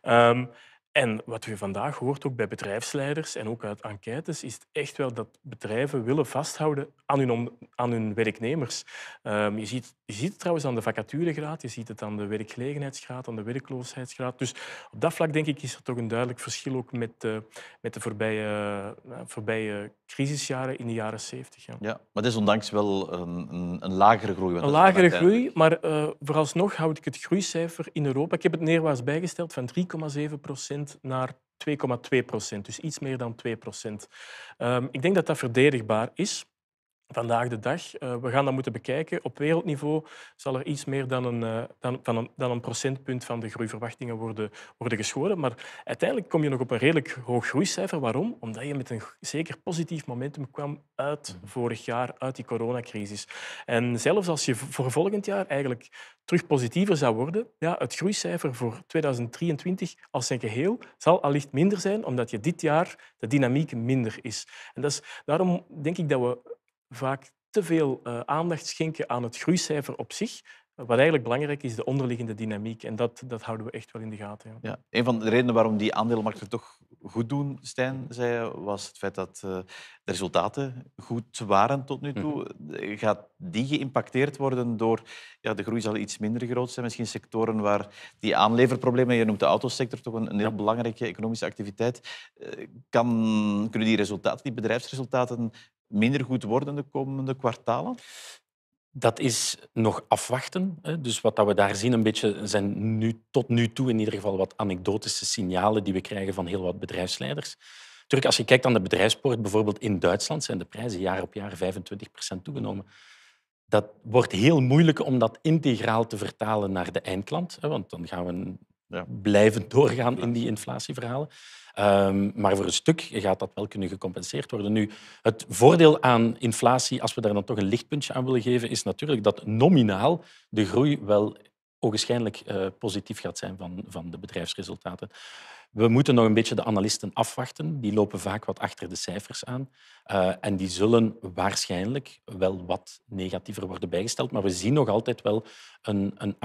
Speaker 2: Um, en wat we vandaag hoort, ook bij bedrijfsleiders en ook uit enquêtes, is het echt wel dat bedrijven willen vasthouden aan hun, aan hun werknemers. Um, je, ziet, je ziet het trouwens aan de vacaturegraad, je ziet het aan de werkgelegenheidsgraad, aan de werkloosheidsgraad. Dus op dat vlak denk ik is er toch een duidelijk verschil ook met, uh, met de voorbije, uh, voorbije crisisjaren in de jaren 70. Ja.
Speaker 1: ja, maar dat is ondanks wel een, een, een lagere groei.
Speaker 2: Een lagere groei, maar uh, vooralsnog houd ik het groeicijfer in Europa. Ik heb het neerwaarts bijgesteld van 3,7 procent naar 2,2 procent, dus iets meer dan 2 procent. Um, ik denk dat dat verdedigbaar is vandaag de dag. Uh, we gaan dat moeten bekijken. Op wereldniveau zal er iets meer dan een, uh, dan, dan, een, dan een procentpunt van de groeiverwachtingen worden, worden geschoren. Maar uiteindelijk kom je nog op een redelijk hoog groeicijfer. Waarom? Omdat je met een zeker positief momentum kwam uit mhm. vorig jaar, uit die coronacrisis. En zelfs als je voor volgend jaar eigenlijk terug positiever zou worden, ja, het groeicijfer voor 2023 als zijn geheel zal allicht minder zijn, omdat je dit jaar de dynamiek minder is. En dat is, daarom denk ik dat we vaak te veel uh, aandacht schenken aan het groeicijfer op zich. Wat eigenlijk belangrijk is, de onderliggende dynamiek. En dat, dat houden we echt wel in de gaten. Ja.
Speaker 1: Ja, een van de redenen waarom die aandelenmarkten toch goed doen, Stijn, zei, was het feit dat uh, de resultaten goed waren tot nu toe. Mm. Gaat die geïmpacteerd worden door... Ja, de groei zal iets minder groot zijn. Misschien sectoren waar die aanleverproblemen... Je noemt de autosector toch een, een heel belangrijke economische activiteit. Uh, kan, kunnen die resultaten, die bedrijfsresultaten, minder goed worden de komende kwartalen?
Speaker 3: Dat is nog afwachten. Dus wat we daar zien een beetje, zijn nu, tot nu toe in ieder geval wat anekdotische signalen die we krijgen van heel wat bedrijfsleiders. Als je kijkt aan de bedrijfspoort, bijvoorbeeld in Duitsland, zijn de prijzen jaar op jaar 25 procent toegenomen. Dat wordt heel moeilijk om dat integraal te vertalen naar de eindklant, want dan gaan we ja. blijven doorgaan in die inflatieverhalen. Um, maar voor een stuk gaat dat wel kunnen gecompenseerd worden. Nu, het voordeel aan inflatie, als we daar dan toch een lichtpuntje aan willen geven, is natuurlijk dat nominaal de groei wel ogenschijnlijk uh, positief gaat zijn van, van de bedrijfsresultaten. We moeten nog een beetje de analisten afwachten. Die lopen vaak wat achter de cijfers aan. Uh, en die zullen waarschijnlijk wel wat negatiever worden bijgesteld. Maar we zien nog altijd wel een, een 8%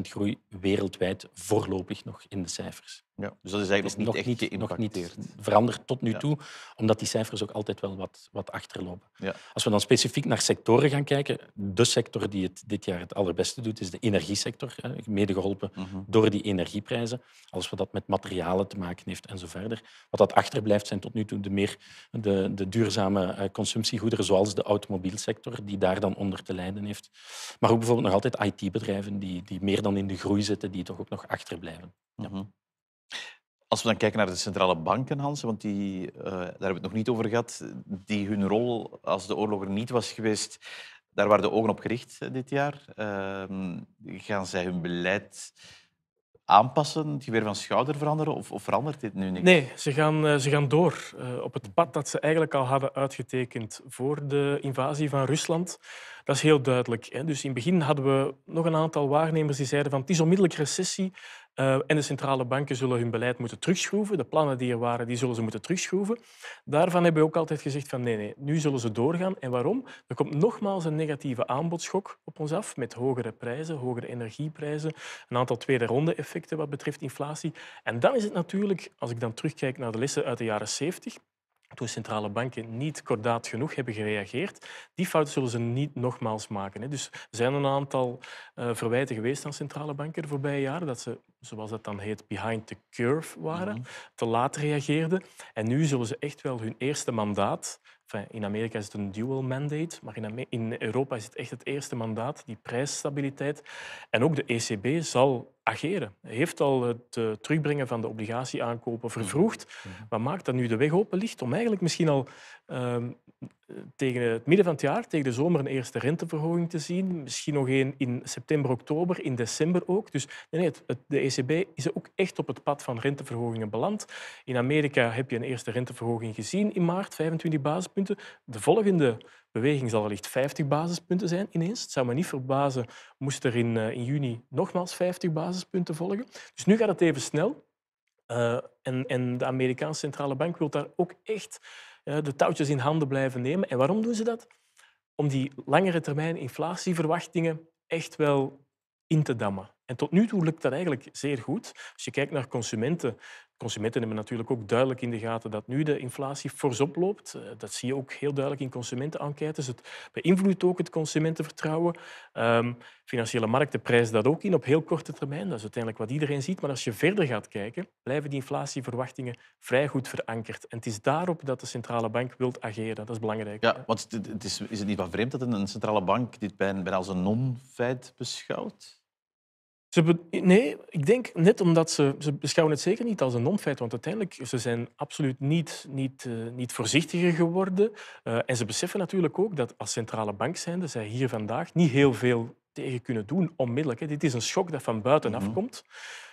Speaker 3: groei wereldwijd voorlopig nog in de cijfers.
Speaker 1: Ja, dus dat is eigenlijk is nog, niet echt nog niet
Speaker 3: veranderd tot nu toe, omdat die cijfers ook altijd wel wat, wat achterlopen. Ja. Als we dan specifiek naar sectoren gaan kijken, de sector die het dit jaar het allerbeste doet, is de energiesector, mede geholpen mhm. door die energieprijzen. Als we dat met materialen te maken heeft en zo verder. Wat dat achterblijft zijn tot nu toe de meer de, de duurzame eh, consumptiegoederen, zoals de automobielsector, die daar dan onder te lijden heeft. Maar ook bijvoorbeeld nog altijd IT-bedrijven die, die meer dan in de groei zitten, die toch ook nog achterblijven. Ja. Mhm.
Speaker 1: Als we dan kijken naar de centrale banken, Hans, want die, uh, daar hebben we het nog niet over gehad, die hun rol, als de oorlog er niet was geweest, daar waren de ogen op gericht eh, dit jaar. Uh, gaan zij hun beleid aanpassen, het geweer van schouder veranderen of, of verandert dit nu niet?
Speaker 2: Nee, ze gaan, uh, ze gaan door op het pad dat ze eigenlijk al hadden uitgetekend voor de invasie van Rusland. Dat is heel duidelijk. Hè. Dus in het begin hadden we nog een aantal waarnemers die zeiden van het is onmiddellijk recessie uh, en de centrale banken zullen hun beleid moeten terugschroeven. De plannen die er waren, die zullen ze moeten terugschroeven. Daarvan hebben we ook altijd gezegd van nee, nee, nu zullen ze doorgaan. En waarom? Er komt nogmaals een negatieve aanbodschok op ons af met hogere prijzen, hogere energieprijzen, een aantal tweede ronde effecten wat betreft inflatie. En dan is het natuurlijk, als ik dan terugkijk naar de lessen uit de jaren 70, toen centrale banken niet kordaat genoeg hebben gereageerd. Die fouten zullen ze niet nogmaals maken. Dus er zijn een aantal uh, verwijten geweest aan centrale banken de voorbije jaren, dat ze, zoals dat dan heet, behind the curve waren, mhm. te laat reageerden. En nu zullen ze echt wel hun eerste mandaat in Amerika is het een dual mandate, maar in, Europa is het echt het eerste mandaat, die prijsstabiliteit. En ook de ECB zal ageren. Hij heeft al het uh, terugbrengen van de obligatieaankopen vervroegd. Mhm. Wat maakt dat nu de weg open ligt om eigenlijk misschien al Ehm, tegen het midden van het jaar, tegen de zomer, een eerste renteverhoging te zien. Misschien nog één in september, oktober, in december ook. Dus nee, het, het, de ECB is ook echt op het pad van renteverhogingen beland. In Amerika heb je een eerste renteverhoging gezien in maart, 25 basispunten. De volgende beweging zal wellicht 50 basispunten zijn ineens. Het zou me niet verbazen moest er in, uh, in juni nogmaals 50 basispunten volgen. Dus nu gaat het even snel. Uh, en, en de Amerikaanse centrale bank wil daar ook echt de touwtjes in handen blijven nemen. En waarom doen ze dat? Om die langere termijn inflatieverwachtingen echt wel in te dammen. En tot nu toe lukt dat eigenlijk zeer goed. Als je kijkt naar consumenten, consumenten hebben natuurlijk ook duidelijk in de gaten dat nu de inflatie fors oploopt. Eh, dat zie je ook heel duidelijk in consumentenenquêtes. Het beïnvloedt ook het consumentenvertrouwen. Um, financiële markten prijzen dat ook in op heel korte termijn. Dat is uiteindelijk wat iedereen ziet. Maar als je verder gaat kijken, blijven die inflatieverwachtingen vrij goed verankerd. En het is daarop dat de centrale bank wilt ageren. Dat is belangrijk.
Speaker 1: Ja, want het is, is het niet van vreemd dat een centrale bank dit bijna als een non-feit beschouwt?
Speaker 2: Ze nee, ik denk net omdat ze, ze beschouwen het zeker niet als een non-feit, want uiteindelijk ze zijn absoluut niet, niet, uh, niet voorzichtiger geworden. Uh, en ze beseffen natuurlijk ook dat als centrale bank zijnde zij hier vandaag niet heel veel tegen kunnen doen onmiddellijk. Hè. Dit is een schok dat van buitenaf mm komt.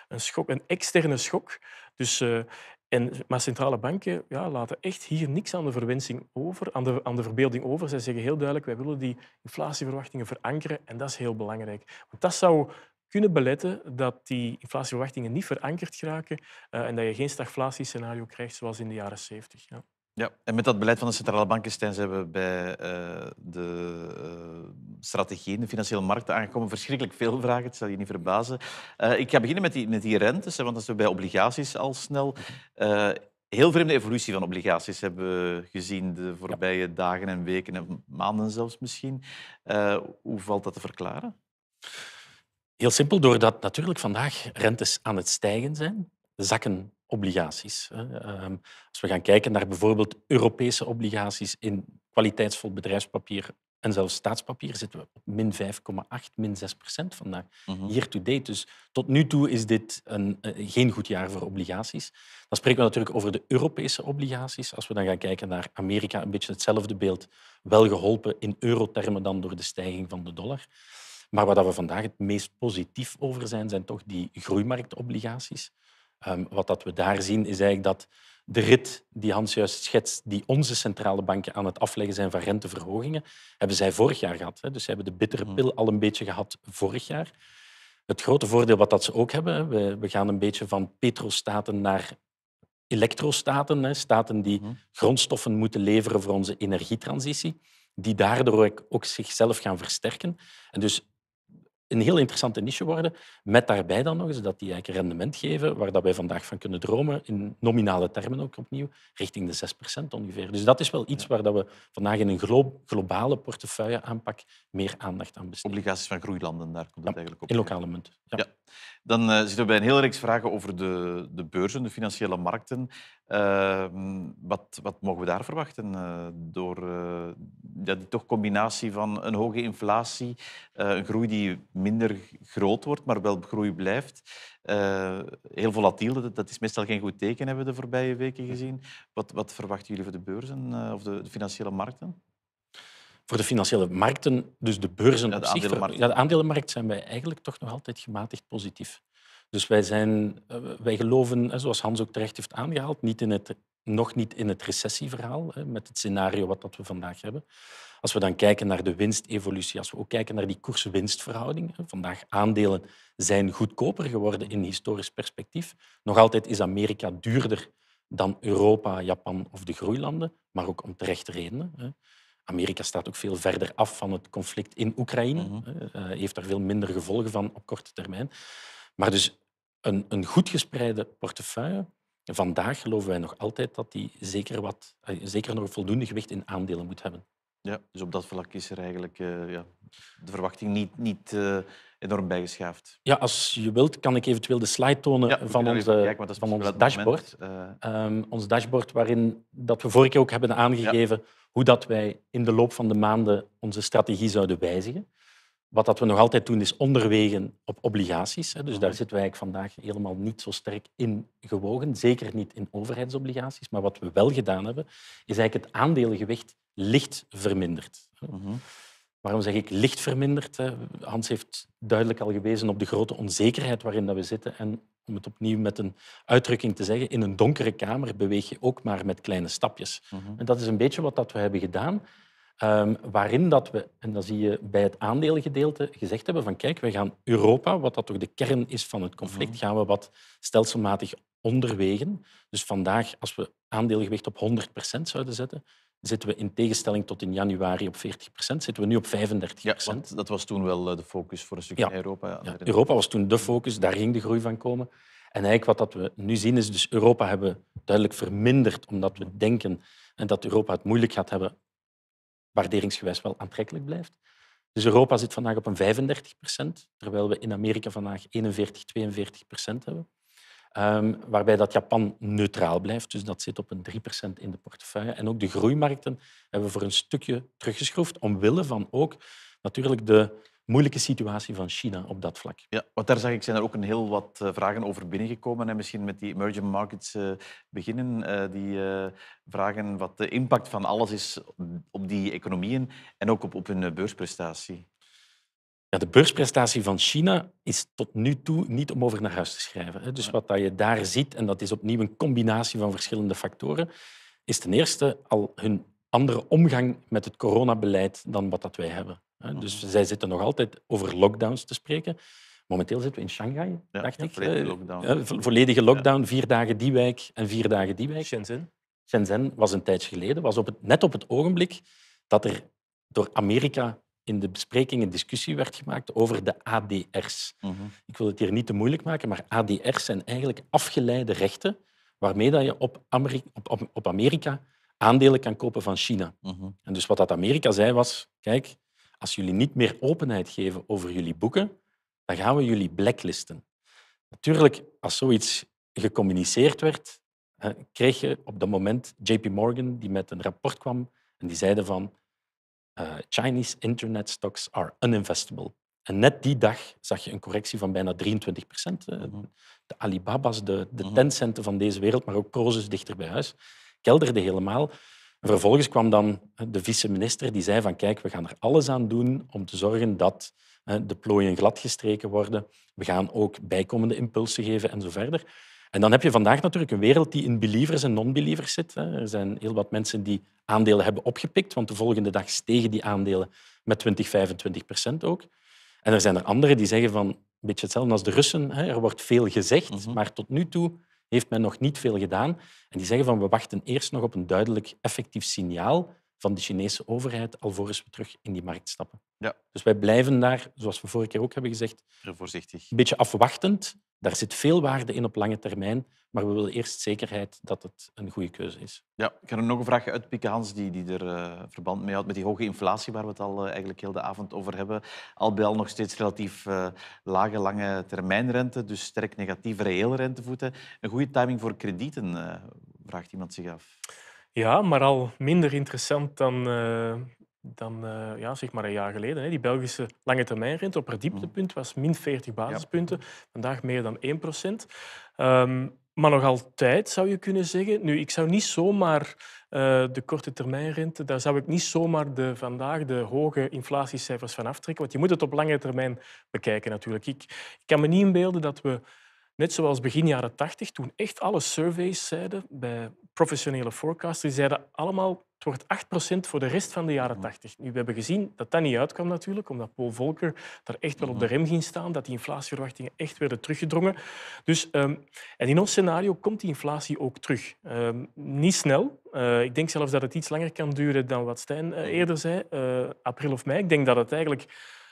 Speaker 2: Een, schok, een externe schok. Dus, uh, en, maar centrale banken ja, laten echt hier niks aan de verwensing over, aan de, aan de verbeelding over. Zij zeggen heel duidelijk, wij willen die inflatieverwachtingen verankeren en dat is heel belangrijk. Want dat zou kunnen beletten dat die inflatieverwachtingen niet verankerd geraken uh, en dat je geen stagflatiescenario krijgt zoals in de jaren 70. Ja.
Speaker 1: Ja, en met dat beleid van de centrale banken zijn we bij uh, de uh, strategie de financiële markten aangekomen. Verschrikkelijk veel vragen, het zal je niet verbazen. Uh, ik ga beginnen met die, met die rentes, want dat is bij obligaties al snel. heel vreemde evolutie van obligaties hebben we gezien de voorbije dagen en weken en maanden zelfs misschien. hoe valt dat te verklaren?
Speaker 3: Heel simpel, doordat natuurlijk vandaag rentes aan het stijgen zijn, zakken obligaties. Ehm, als we gaan kijken naar bijvoorbeeld Europese obligaties in kwaliteitsvol bedrijfspapier en zelfs staatspapier, zitten we op min 5,8, min 6 procent vandaag, mhm. year to date. Dus tot nu toe is dit een, eh, geen goed jaar voor obligaties. Dan spreken we natuurlijk over de Europese obligaties. Als we dan gaan kijken naar Amerika, een beetje hetzelfde beeld. Wel geholpen in eurotermen dan door de stijging van de dollar. Maar waar we vandaag het meest positief over zijn, zijn toch die groeimarktobligaties. Um, wat dat we daar zien, is eigenlijk dat de rit die Hans juist schetst, die onze centrale banken aan het afleggen zijn van renteverhogingen, hebben zij vorig jaar gehad. Hè. Dus ze hebben de bittere hmm. pil al een beetje gehad vorig jaar. Het grote voordeel wat dat ze ook hebben, we, we gaan een beetje van petrostaten naar elektrostaten, hè. staten die hmm. grondstoffen moeten leveren voor onze energietransitie, die daardoor ook zichzelf gaan versterken. En dus een heel interessante niche worden. Met daarbij dan nog eens dat die eigenlijk rendement geven waar dat wij vandaag van kunnen dromen, in nominale termen ook opnieuw, richting de 6% ongeveer. Dus dat is wel iets waar dat we vandaag in een glo globale portefeuilleaanpak meer aandacht aan besteden.
Speaker 1: Obligaties van groeilanden, daar komt het eigenlijk op.
Speaker 3: In lokale munt.
Speaker 1: Ja. Dan uh, zitten we bij een hele reeks vragen over de, de beurzen, de financiële markten. Uh, wat, wat mogen we daar verwachten? Uh, door uh, ja, die toch combinatie van een hoge inflatie, een groei die minder groot wordt, maar wel groei blijft. heel volatiel, dat is meestal geen goed teken, hebben we de voorbije weken gezien. Wat, wat verwachten jullie voor de beurzen of de, de financiële markten?
Speaker 3: Voor de financiële markten, dus de beurzen ja, de, aandelenmarkt. ja, de aandelenmarkt, zijn wij eigenlijk toch nog altijd gematigd positief. Dus wij, zijn, eh, wij geloven, zoals Hans ook terecht heeft aangehaald, niet in het, nog niet in het recessieverhaal, met het scenario wat dat we vandaag hebben. Als we dan kijken naar de winstevolutie, als we ook kijken naar die koers-winstverhouding, vandaag aandelen zijn goedkoper geworden in historisch perspectief. Nog altijd is Amerika duurder dan Europa, Japan of de groeilanden, maar ook om terechte redenen. Amerika staat ook veel verder af van het conflict in Oekraïne, mm heeft daar veel minder gevolgen van op korte termijn. Maar dus een, een goed gespreide portefeuille, vandaag geloven wij nog altijd dat die zeker, wat, eh, zeker nog voldoende gewicht in aandelen moet hebben.
Speaker 1: Ja, dus op dat vlak is er eigenlijk uh, ja, de verwachting niet, niet uh, enorm bijgeschaafd.
Speaker 3: Ja, als je wilt, kan ik eventueel de slide tonen ja, van, onze, kijken, van ons dashboard. Uh... Um, ons dashboard waarin dat we vorige keer ook hebben aangegeven ja. hoe dat wij in de loop van de maanden onze strategie zouden wijzigen. Wat dat we nog altijd doen, is onderwegen op obligaties. Dus daar mhm. zitten wij vandaag helemaal niet zo sterk in gewogen. Zeker niet in overheidsobligaties. Maar wat we wel gedaan hebben, is eigenlijk het aandelengewicht licht verminderd. Mhm. Waarom zeg ik licht verminderd? Hans heeft duidelijk al gewezen op de grote onzekerheid waarin we zitten. En om het opnieuw met een uitdrukking te zeggen, in een donkere kamer beweeg je ook maar met kleine stapjes. Mhm. En dat is een beetje wat dat we hebben gedaan. Um, waarin dat we, en dan zie je bij het aandelengedeelte, gezegd hebben van kijk, we gaan Europa, wat dat toch de kern is van het conflict, mhm. gaan we wat stelselmatig onderwegen. Dus vandaag, als we aandelengewicht op 100% zouden zetten, zitten we in tegenstelling tot in januari op 40% zitten we nu op 35
Speaker 1: Ja, dat was toen wel eh, de focus voor een stukje ja. Europa.
Speaker 3: Ja, Europa was toen de focus, daar ging de groei van komen. En eigenlijk wat dat we nu zien is, dus Europa hebben duidelijk verminderd, omdat we denken en dat Europa het moeilijk gaat hebben, waarderingsgewijs wel aantrekkelijk blijft. Dus Europa zit vandaag op een 35% terwijl we in Amerika vandaag 41, 42% hebben. Um, waarbij dat Japan neutraal blijft. Dus dat zit op een 3% in de portefeuille. En ook de groeimarkten hebben we voor een stukje teruggeschroefd, omwille van ook natuurlijk de moeilijke situatie van China op dat vlak.
Speaker 1: Ja, want daar zag ik, zijn er ook een heel wat eh, vragen over binnengekomen. En misschien met die emerging markets uh, beginnen. Uh, die vragen wat de impact van alles is op die economieën en ook op, op hun beursprestatie.
Speaker 3: Ja, de beursprestatie van China is tot nu toe niet om over naar huis te schrijven. Dus wat je daar ziet, en dat is opnieuw een combinatie van verschillende factoren, is ten eerste al hun andere omgang met het coronabeleid dan wat dat wij hebben. Dus zij zitten nog altijd over lockdowns te spreken. Momenteel zitten we in Shanghai, dacht ik.
Speaker 1: Volledige lockdown.
Speaker 3: volledige lockdown, vier dagen die wijk en vier dagen die wijk.
Speaker 2: Shenzhen?
Speaker 3: Shenzhen was een tijdje geleden, was op het, net op het ogenblik dat er door Amerika in de bespreking discussie werd gemaakt over de ADR's. Mhm. Ik wil het hier niet te moeilijk maken, maar ADR's zijn eigenlijk afgeleide rechten waarmee dat je op Amerika, op, op Amerika aandelen kan kopen van China. Mhm. En dus wat dat Amerika zei was, kijk, als jullie niet meer openheid geven over jullie boeken, dan gaan we jullie blacklisten. Natuurlijk, als zoiets gecommuniceerd werd, kreeg je op dat moment JP Morgan die met een rapport kwam en die zeiden van uh, Chinese internet stocks are uninvestable. En net die dag zag je een correctie van bijna 23 procent. Eh, mhm. De Alibaba's, de, de mhm. Tencenten van deze wereld, maar ook Prozus dichter bij huis, kelderden helemaal. Vervolgens kwam dan de vice-minister die zei van kijk, we gaan er alles aan doen om te zorgen dat de plooien gladgestreken worden. We gaan ook bijkomende impulsen geven en zo verder. En dan heb je vandaag natuurlijk een wereld die in believers en non-believers zit. Er zijn heel wat mensen die aandelen hebben opgepikt, want de volgende dag stegen die aandelen met 20, 25 procent ook. En er zijn er anderen die zeggen van, een beetje hetzelfde als de Russen, er wordt veel gezegd, mhm. maar tot nu toe heeft men nog niet veel gedaan. En die zeggen van, we wachten eerst nog op een duidelijk effectief signaal van de Chinese overheid alvorens we terug in die markt stappen. Ja. Dus wij blijven daar, zoals we vorige keer ook hebben gezegd,
Speaker 1: voorzichtig.
Speaker 3: een beetje afwachtend. Daar zit veel waarde in op lange termijn, maar we willen eerst zekerheid dat het een goede keuze is.
Speaker 1: Ja, ik ga er nog een vraag uitpikken, Hans, die, die er uh, verband mee houdt met die hoge inflatie waar we het al uh, eigenlijk heel de avond over hebben. Al bij al nog steeds relatief uh, lage lange termijnrente, dus sterk negatieve reële rentevoeten. Een goede timing voor kredieten, vraagt iemand zich af.
Speaker 2: Ja, maar al minder interessant dan, dan ja, zeg maar een jaar geleden. Die Belgische lange termijnrente op haar dieptepunt was min 40 basispunten. Vandaag meer dan 1 procent. Um, maar nog altijd, zou je kunnen zeggen. Nu, ik zou niet zomaar uh, de korte termijnrente, daar zou ik niet zomaar de, vandaag de hoge inflatiecijfers van aftrekken. Want je moet het op lange termijn bekijken natuurlijk. Ik, ik kan me niet inbeelden dat we net zoals begin jaren 80, toen echt alle surveys zeiden bij professionele forecasters, die zeiden allemaal het wordt 8% voor de rest van de jaren 80. Nu, we hebben gezien dat dat niet uitkwam natuurlijk, omdat Paul Volcker daar echt wel op de rem ging staan, dat die inflatieverwachtingen echt werden teruggedrongen. Dus, ehm, en in ons scenario komt die inflatie ook terug. Ehm, niet snel. Uh, ik denk zelfs dat het iets langer kan duren dan wat Stijn uh, eerder zei, uh, april of mei. Ik denk dat het eigenlijk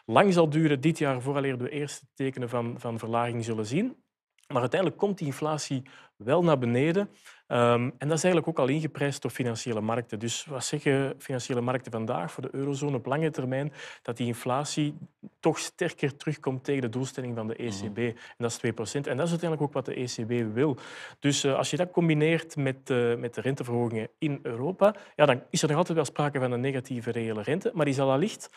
Speaker 2: lang zal duren dit jaar vooraleer we de eerste tekenen van, van verlaging zullen zien. Maar uiteindelijk komt die inflatie wel naar beneden. Um, en dat is eigenlijk ook al ingeprijsd door financiële markten. Dus wat zeggen financiële markten vandaag voor de eurozone op lange termijn? Dat die inflatie toch sterker terugkomt tegen de doelstelling van de ECB. En dat is 2 procent. En dat is uiteindelijk ook wat de ECB wil. Dus uh, als je dat combineert met, uh, met de renteverhogingen in Europa, ja, dan is er nog altijd wel sprake van een negatieve reële rente. Maar die zal allicht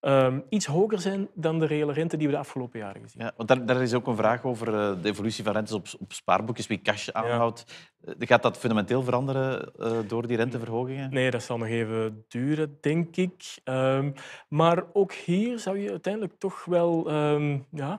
Speaker 2: um, iets hoger zijn dan de reële rente die we de afgelopen jaren gezien
Speaker 1: hebben. Ja, want daar, daar, is ook een vraag over uh, de evolutie van rentes op, op spaarboekjes, wie cash aanhoudt. Ja. Uh, gaat dat fundamenteel veranderen uh, door die renteverhogingen?
Speaker 2: Nee, dat zal nog even duren, denk ik. Um, maar ook hier zou je uiteindelijk toch wel... Um, ja,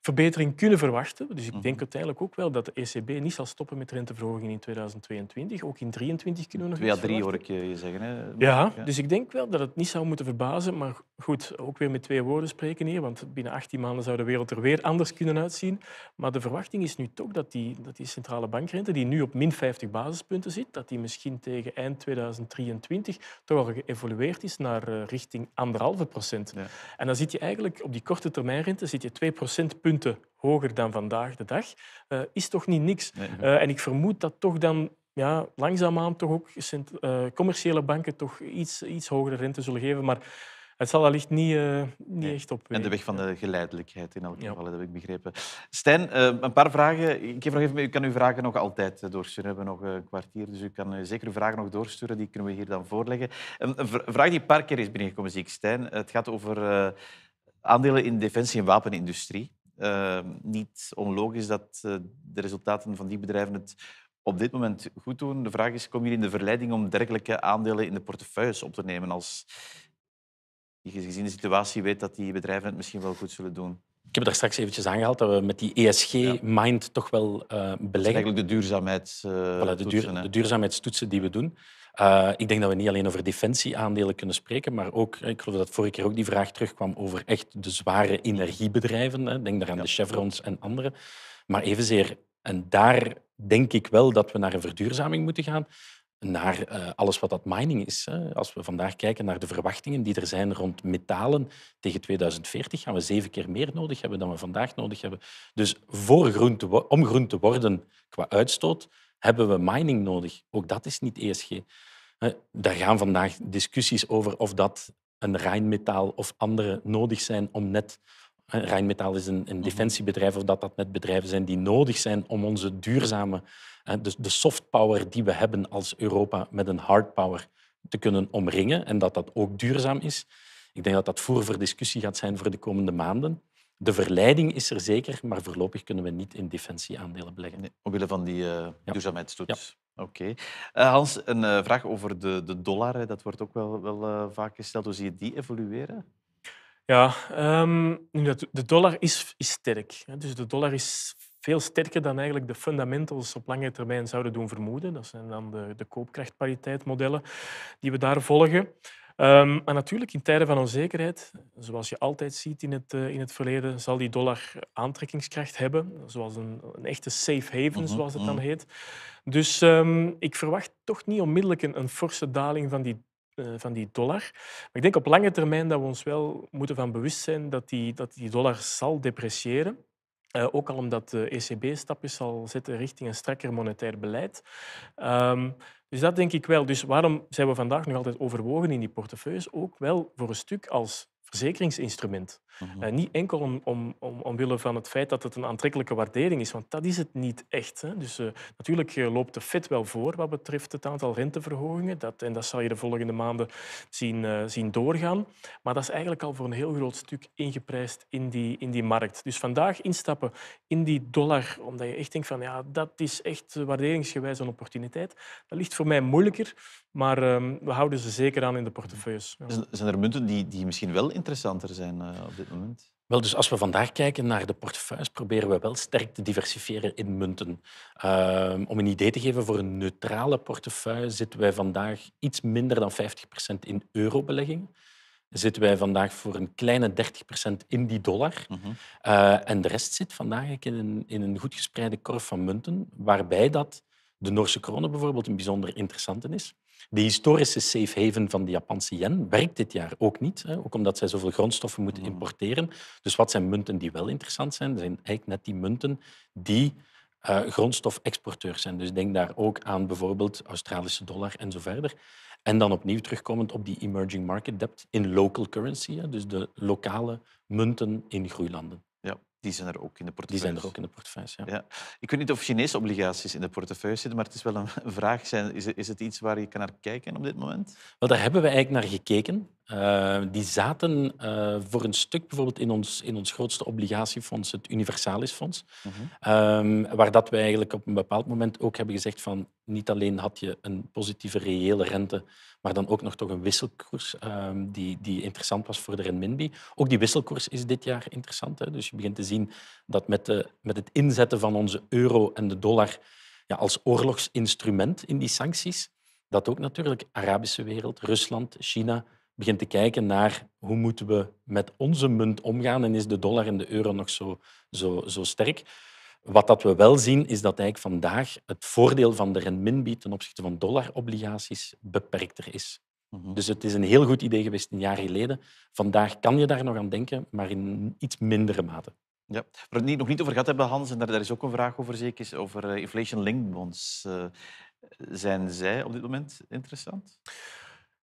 Speaker 2: verbetering kunnen verwachten. Dus ik denk mhm. uiteindelijk ook wel dat de ECB niet zal stoppen met renteverhogingen in 2022. Ook in 2023 kunnen we nog
Speaker 1: Twee à drie hoor ik je zeggen. Hè?
Speaker 2: Ja, dus ik denk wel dat het niet zou moeten verbazen. Maar goed, ook weer met twee woorden spreken hier, want binnen 18 maanden zou de wereld er weer anders kunnen uitzien. Maar de verwachting is nu toch dat die, dat die centrale bankrente, die nu op min 50 basispunten zit, dat die misschien tegen eind 2023 toch al geëvolueerd is naar uh, richting anderhalve procent. Ja. En dan zit je eigenlijk op die korte termijnrente zit je 2 procentpunten hoger dan vandaag de dag, uh, is toch niet niks. Nee, nee. Uh, en ik vermoed dat toch dan ja, langzaamaan toch ook uh, commerciële banken toch iets, iets hogere rente zullen geven. Maar het zal allicht niet, uh, niet nee. echt op.
Speaker 1: En de weg van de geleidelijkheid in elk geval, dat heb ik begrepen. Stijn, uh, een paar vragen. Ik geef nog even mee. U kan uw vragen nog altijd doorsturen. We hebben nog een kwartier, dus u kan zeker uw vragen nog doorsturen. Die kunnen we hier dan voorleggen. Een, vraag die een paar keer is binnengekomen, zie ik, Stijn. Het gaat over uh, aandelen in defensie- en wapenindustrie. Uh, niet onlogisch dat uh, de resultaten van die bedrijven het op dit moment goed doen. De vraag is, kom je in de verleiding om dergelijke aandelen in de portefeuilles op te nemen als je gezien de situatie weet dat die bedrijven het misschien wel goed zullen doen?
Speaker 3: Ik heb het daar straks eventjes aangehaald dat we met die ESG-mind ja. toch wel uh, beleggen. Dat
Speaker 1: eigenlijk de duurzaamheidstoetsen.
Speaker 3: Voilà, de, duur, de duurzaamheidstoetsen die we doen. Uh, ik denk dat we niet alleen over defensieaandelen kunnen spreken, maar ook, ik geloof dat vorige keer ook die vraag terugkwam over echt de zware energiebedrijven. Hè. Denk daar aan ja. de Chevrons en andere. Maar evenzeer, en daar denk ik wel dat we naar een verduurzaming moeten gaan, naar uh, alles wat dat mining is. Hè. Als we vandaag kijken naar de verwachtingen die er zijn rond metalen, tegen 2040 gaan we zeven keer meer nodig hebben dan we vandaag nodig hebben. Dus voor groen te, om groen te worden qua uitstoot, hebben we mining nodig. Ook dat is niet ESG. Daar gaan vandaag discussies over of dat een Rijnmetaal of andere nodig zijn om net... Rijnmetaal is een, een mhm. defensiebedrijf, of dat dat net bedrijven zijn die nodig zijn om onze duurzame... Dus de soft power die we hebben als Europa met een hard power te kunnen omringen en dat dat ook duurzaam is. Ik denk dat dat voer voor discussie gaat zijn voor de komende maanden. De verleiding is er zeker, maar voorlopig kunnen we niet in defensieaandelen beleggen. Nee,
Speaker 1: omwille van die uh, ja. duurzaamheidstoets. Ja. Oké. Uh, Hans, een uh, vraag over de, de dollar. Dat wordt ook wel, wel vaak gesteld. Hoe zie je die evolueren?
Speaker 2: Ja, um, de dollar is, is sterk. Dus de dollar is veel sterker dan eigenlijk de fundamentals op lange termijn zouden doen vermoeden. Dat zijn dan de, de koopkrachtpariteitmodellen die we daar volgen. Um, maar natuurlijk, in tijden van onzekerheid, zoals je altijd ziet in het, uh, in het verleden, zal die dollar aantrekkingskracht hebben, zoals een, een echte safe haven, mhm, zoals het dan mhm. heet. Dus um, ik verwacht toch niet onmiddellijk een, een forse daling van die uh, van die dollar. Maar ik denk op lange termijn dat we ons wel moeten van bewust zijn dat die, dat die dollar zal depreciëren. Uh, ook al omdat de ECB stappen zal zetten richting een strakker monetair beleid. Um, dus dat denk ik wel. Dus waarom zijn we vandaag nog altijd overwogen in die portefeuilles? Ook wel voor een stuk als verzekeringsinstrument. Uh, niet enkel om, om, om, omwille van het feit dat het een aantrekkelijke waardering is, want dat is het niet echt. Hè. Dus uh, natuurlijk loopt de FED wel voor wat betreft het aantal renteverhogingen. Dat, en dat zal je de volgende maanden zien, zien doorgaan. Maar dat is eigenlijk al voor een heel groot stuk ingeprijsd in die, in die markt. Dus vandaag instappen in die dollar, omdat je echt denkt van ja, dat is echt waarderingsgewijs een opportuniteit, dat ligt voor mij moeilijker. Maar um, we houden ze zeker aan in de portefeuilles.
Speaker 1: Ja. Zijn er munten die, die misschien wel interessanter zijn uh, op dit moment?
Speaker 3: Wel, dus als we vandaag kijken naar de portefeuilles, proberen we wel sterk te diversifiëren in munten. Uh, om een idee te geven, voor een neutrale portefeuille zitten wij vandaag iets minder dan 50% in eurobelegging. Zitten wij vandaag voor een kleine 30% in die dollar. -huh. uh, en de rest zit vandaag in een, in een goed gespreide korf van munten, waarbij dat de Noorse krone bijvoorbeeld een bijzonder interessante is. De historische safe haven van de Japanse yen werkt dit jaar ook niet, hè, ook omdat zij zoveel grondstoffen moeten mm. importeren. Dus wat zijn munten die wel interessant zijn? Dat zijn eigenlijk net die munten die uh, grondstofexporteurs zijn. Dus denk daar ook aan bijvoorbeeld Australische dollar en zo verder. En dan opnieuw terugkomend op die emerging market debt in local currency, hè, dus de lokale munten in groeilanden.
Speaker 1: Die zijn er ook in de portefeuille.
Speaker 3: Die zijn er ook in de portefeuille, ja. ja.
Speaker 1: Ik weet niet of Chinese obligaties in de portefeuille zitten, maar het is wel een vraag. Zijn, is, het, is het iets waar je kan naar kijken op dit moment?
Speaker 3: Wel, daar hebben we eigenlijk naar gekeken. Uh, die zaten uh, voor een stuk bijvoorbeeld in ons, in ons grootste obligatiefonds, het Universalisfonds, uh -huh. um, waar dat we eigenlijk op een bepaald moment ook hebben gezegd van niet alleen had je een positieve reële rente, maar dan ook nog toch een wisselkoers um, die, die interessant was voor de renminbi. Ook die wisselkoers is dit jaar interessant. Hè? Dus je begint te zien dat met, de, met het inzetten van onze euro en de dollar ja, als oorlogsinstrument in die sancties, dat ook natuurlijk Arabische wereld, Rusland, China begint te kijken naar hoe moeten we met onze munt omgaan en is de dollar en de euro nog zo, zo, zo sterk. Wat dat we wel zien, is dat eigenlijk vandaag het voordeel van de renminbi ten opzichte van dollarobligaties beperkter is. Mhm. Dus het is een heel goed idee geweest een jaar geleden. Vandaag kan je daar nog aan denken, maar in iets mindere mate.
Speaker 1: Ja. Waar we het nog niet over gehad hebben, Hans, en daar, daar is ook een vraag over zeker, is over uh, inflation-linked bonds. Uh, zijn zij op dit moment interessant?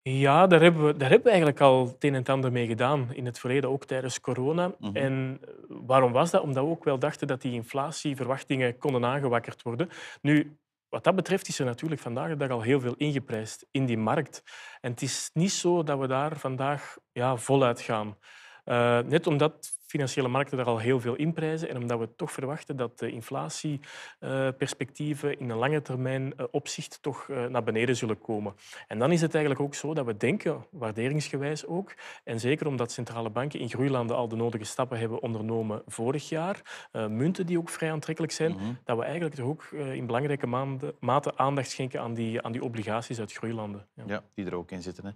Speaker 2: Ja, daar hebben, we, daar hebben we eigenlijk al het een en ander mee gedaan in het verleden, ook tijdens corona. Mm -hmm. En waarom was dat? Omdat we ook wel dachten dat die inflatieverwachtingen konden aangewakkerd worden. Nu, wat dat betreft is er natuurlijk vandaag de dag al heel veel ingeprijsd in die markt. En het is niet zo dat we daar vandaag ja, voluit gaan. Uh, net omdat financiële markten daar al heel veel in prijzen en omdat we toch verwachten dat de inflatieperspectieven in een lange termijn eh, opzicht toch eh, naar beneden zullen komen. En dan is het eigenlijk ook zo dat we denken, waarderingsgewijs ook, en zeker omdat centrale banken in groeilanden al de nodige stappen hebben ondernomen vorig jaar, uh, munten die ook vrij aantrekkelijk zijn, mm -hmm. dat we eigenlijk toch ook in belangrijke maanden, mate aandacht schenken aan die, aan die obligaties uit groeilanden.
Speaker 1: Ja. ja die er ook in zitten. Hè.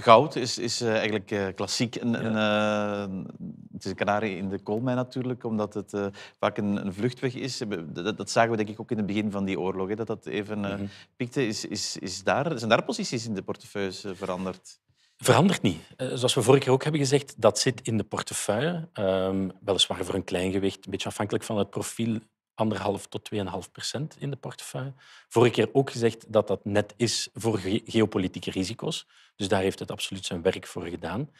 Speaker 1: Goud is, is eigenlijk klassiek een, ja. een, het is een in de koolmijn natuurlijk, omdat het uh, vaak een, een, vluchtweg is. Dat, dat, zagen we denk ik ook in het begin van die oorlog, hè, dat dat even uh, piekte. Is, is, is daar, zijn daar posities in de portefeuilles uh, veranderd?
Speaker 3: Verandert niet. Zoals we vorige keer ook hebben gezegd, dat zit in de portefeuille. Um, weliswaar voor een klein gewicht, een beetje afhankelijk van het profiel, anderhalf tot 2,5 procent in de portefeuille. Vorige keer ook gezegd dat dat net is voor geopolitieke risico's. Dus daar heeft het absoluut zijn werk voor gedaan.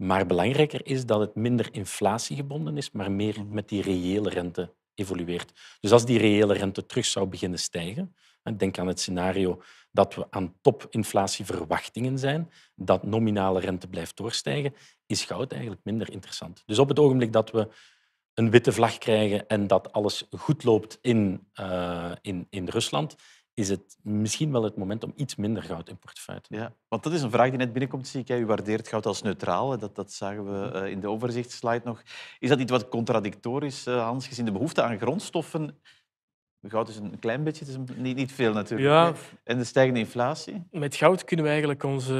Speaker 3: Maar belangrijker is dat het minder inflatiegebonden is, maar meer met die reële rente evolueert. Dus als die reële rente terug zou beginnen stijgen, denk aan het scenario dat we aan topinflatieverwachtingen zijn, dat nominale rente blijft doorstijgen, is goud eigenlijk minder interessant. Dus op het ogenblik dat we een witte vlag krijgen en dat alles goed loopt in, uh, in, in Rusland, is het misschien wel het moment om iets minder goud in portefeuille te.
Speaker 1: Ja, want dat is een vraag die net binnenkomt, zie ik. U waardeert goud als neutraal. Dat, dat zagen we eh, in de overzichtsslide nog. Is dat iets wat contradictorisch, eh, Hans, gezien de behoefte aan grondstoffen Goud is een klein beetje, het is niet, niet veel natuurlijk. Ja. En de stijgende inflatie?
Speaker 2: Met goud kunnen we eigenlijk onze...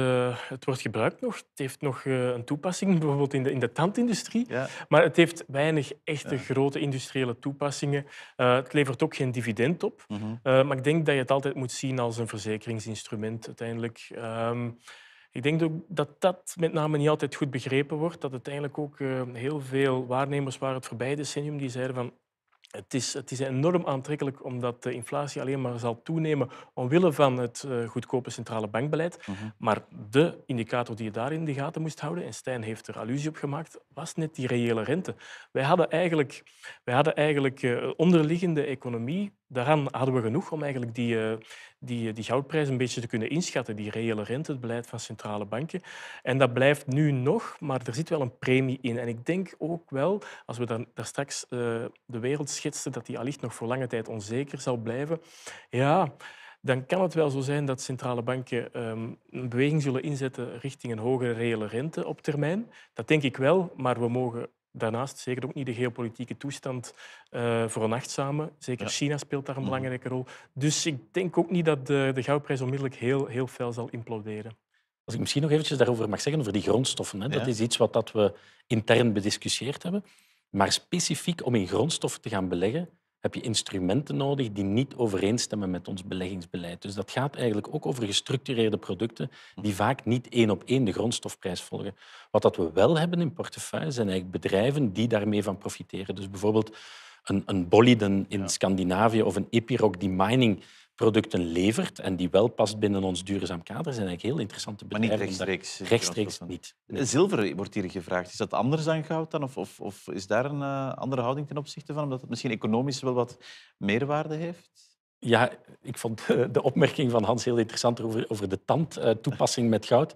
Speaker 2: Het wordt gebruikt nog. Het heeft nog eh, een toepassing, bijvoorbeeld in de, in de tandindustrie. Ja. Maar het heeft weinig echte ja. grote industriële toepassingen. Uh, het levert ook geen dividend op. Mm -hmm. uh, maar ik denk dat je het altijd moet zien als een verzekeringsinstrument uiteindelijk. Um, ik denk ook dat dat met name niet altijd goed begrepen wordt. Dat het eigenlijk ook heel veel waarnemers waren het voorbije decennium die zeiden van het is, het is enorm aantrekkelijk omdat de inflatie alleen maar zal toenemen omwille van het uh, goedkope centrale bankbeleid. -huh. Maar de indicator die je daar in de gaten moest houden, en Stijn heeft er allusie op gemaakt, was net die reële rente. Wij hadden eigenlijk, wij hadden eigenlijk uh, onderliggende economie daaraan hadden we genoeg om eigenlijk die, uh, die, die goudprijs een beetje te kunnen inschatten, die reële rente, het beleid van centrale banken. En dat blijft nu nog, maar er zit wel een premie in. En ik denk ook wel, als we daar, daar straks uh, de wereld schetsen, dat die allicht nog voor lange tijd onzeker zal blijven. Ja, dan kan het wel zo zijn dat centrale banken ehm, een beweging zullen inzetten richting een hogere reële rente op termijn. Dat denk ik wel, maar we mogen daarnaast zeker ook niet de geopolitieke toestand uh, veronachtzamen. Zeker China speelt daar een mhm. belangrijke rol. Dus ik denk ook niet dat de, de goudprijs onmiddellijk heel, heel fel zal imploderen.
Speaker 3: Als ik misschien nog eventjes daarover mag zeggen, over die grondstoffen. Hè. Dat is iets wat dat we intern bediscussieerd hebben. Maar specifiek om in grondstoffen te gaan beleggen, heb je instrumenten nodig die niet overeenstemmen met ons beleggingsbeleid. Dus dat gaat eigenlijk ook over gestructureerde producten die vaak niet één op één de grondstofprijs volgen. Wat dat we wel hebben in portefeuille zijn eigenlijk bedrijven die daarmee van profiteren. Dus bijvoorbeeld een, een Boliden in Scandinavië of een Epiroc die mining producten levert en die wel past binnen ons duurzaam kader, zijn eigenlijk heel interessante bedrijven.
Speaker 1: Maar niet rechtstreeks?
Speaker 3: Rechtstreeks niet.
Speaker 1: Zilver wordt hier gevraagd. Is dat anders dan goud dan? Of, of, of is daar een uh, andere houding ten opzichte van? Omdat het misschien economisch wel wat meerwaarde heeft?
Speaker 3: Ja, ik vond de opmerking van Hans heel interessant over, over de tandtoepassing met goud.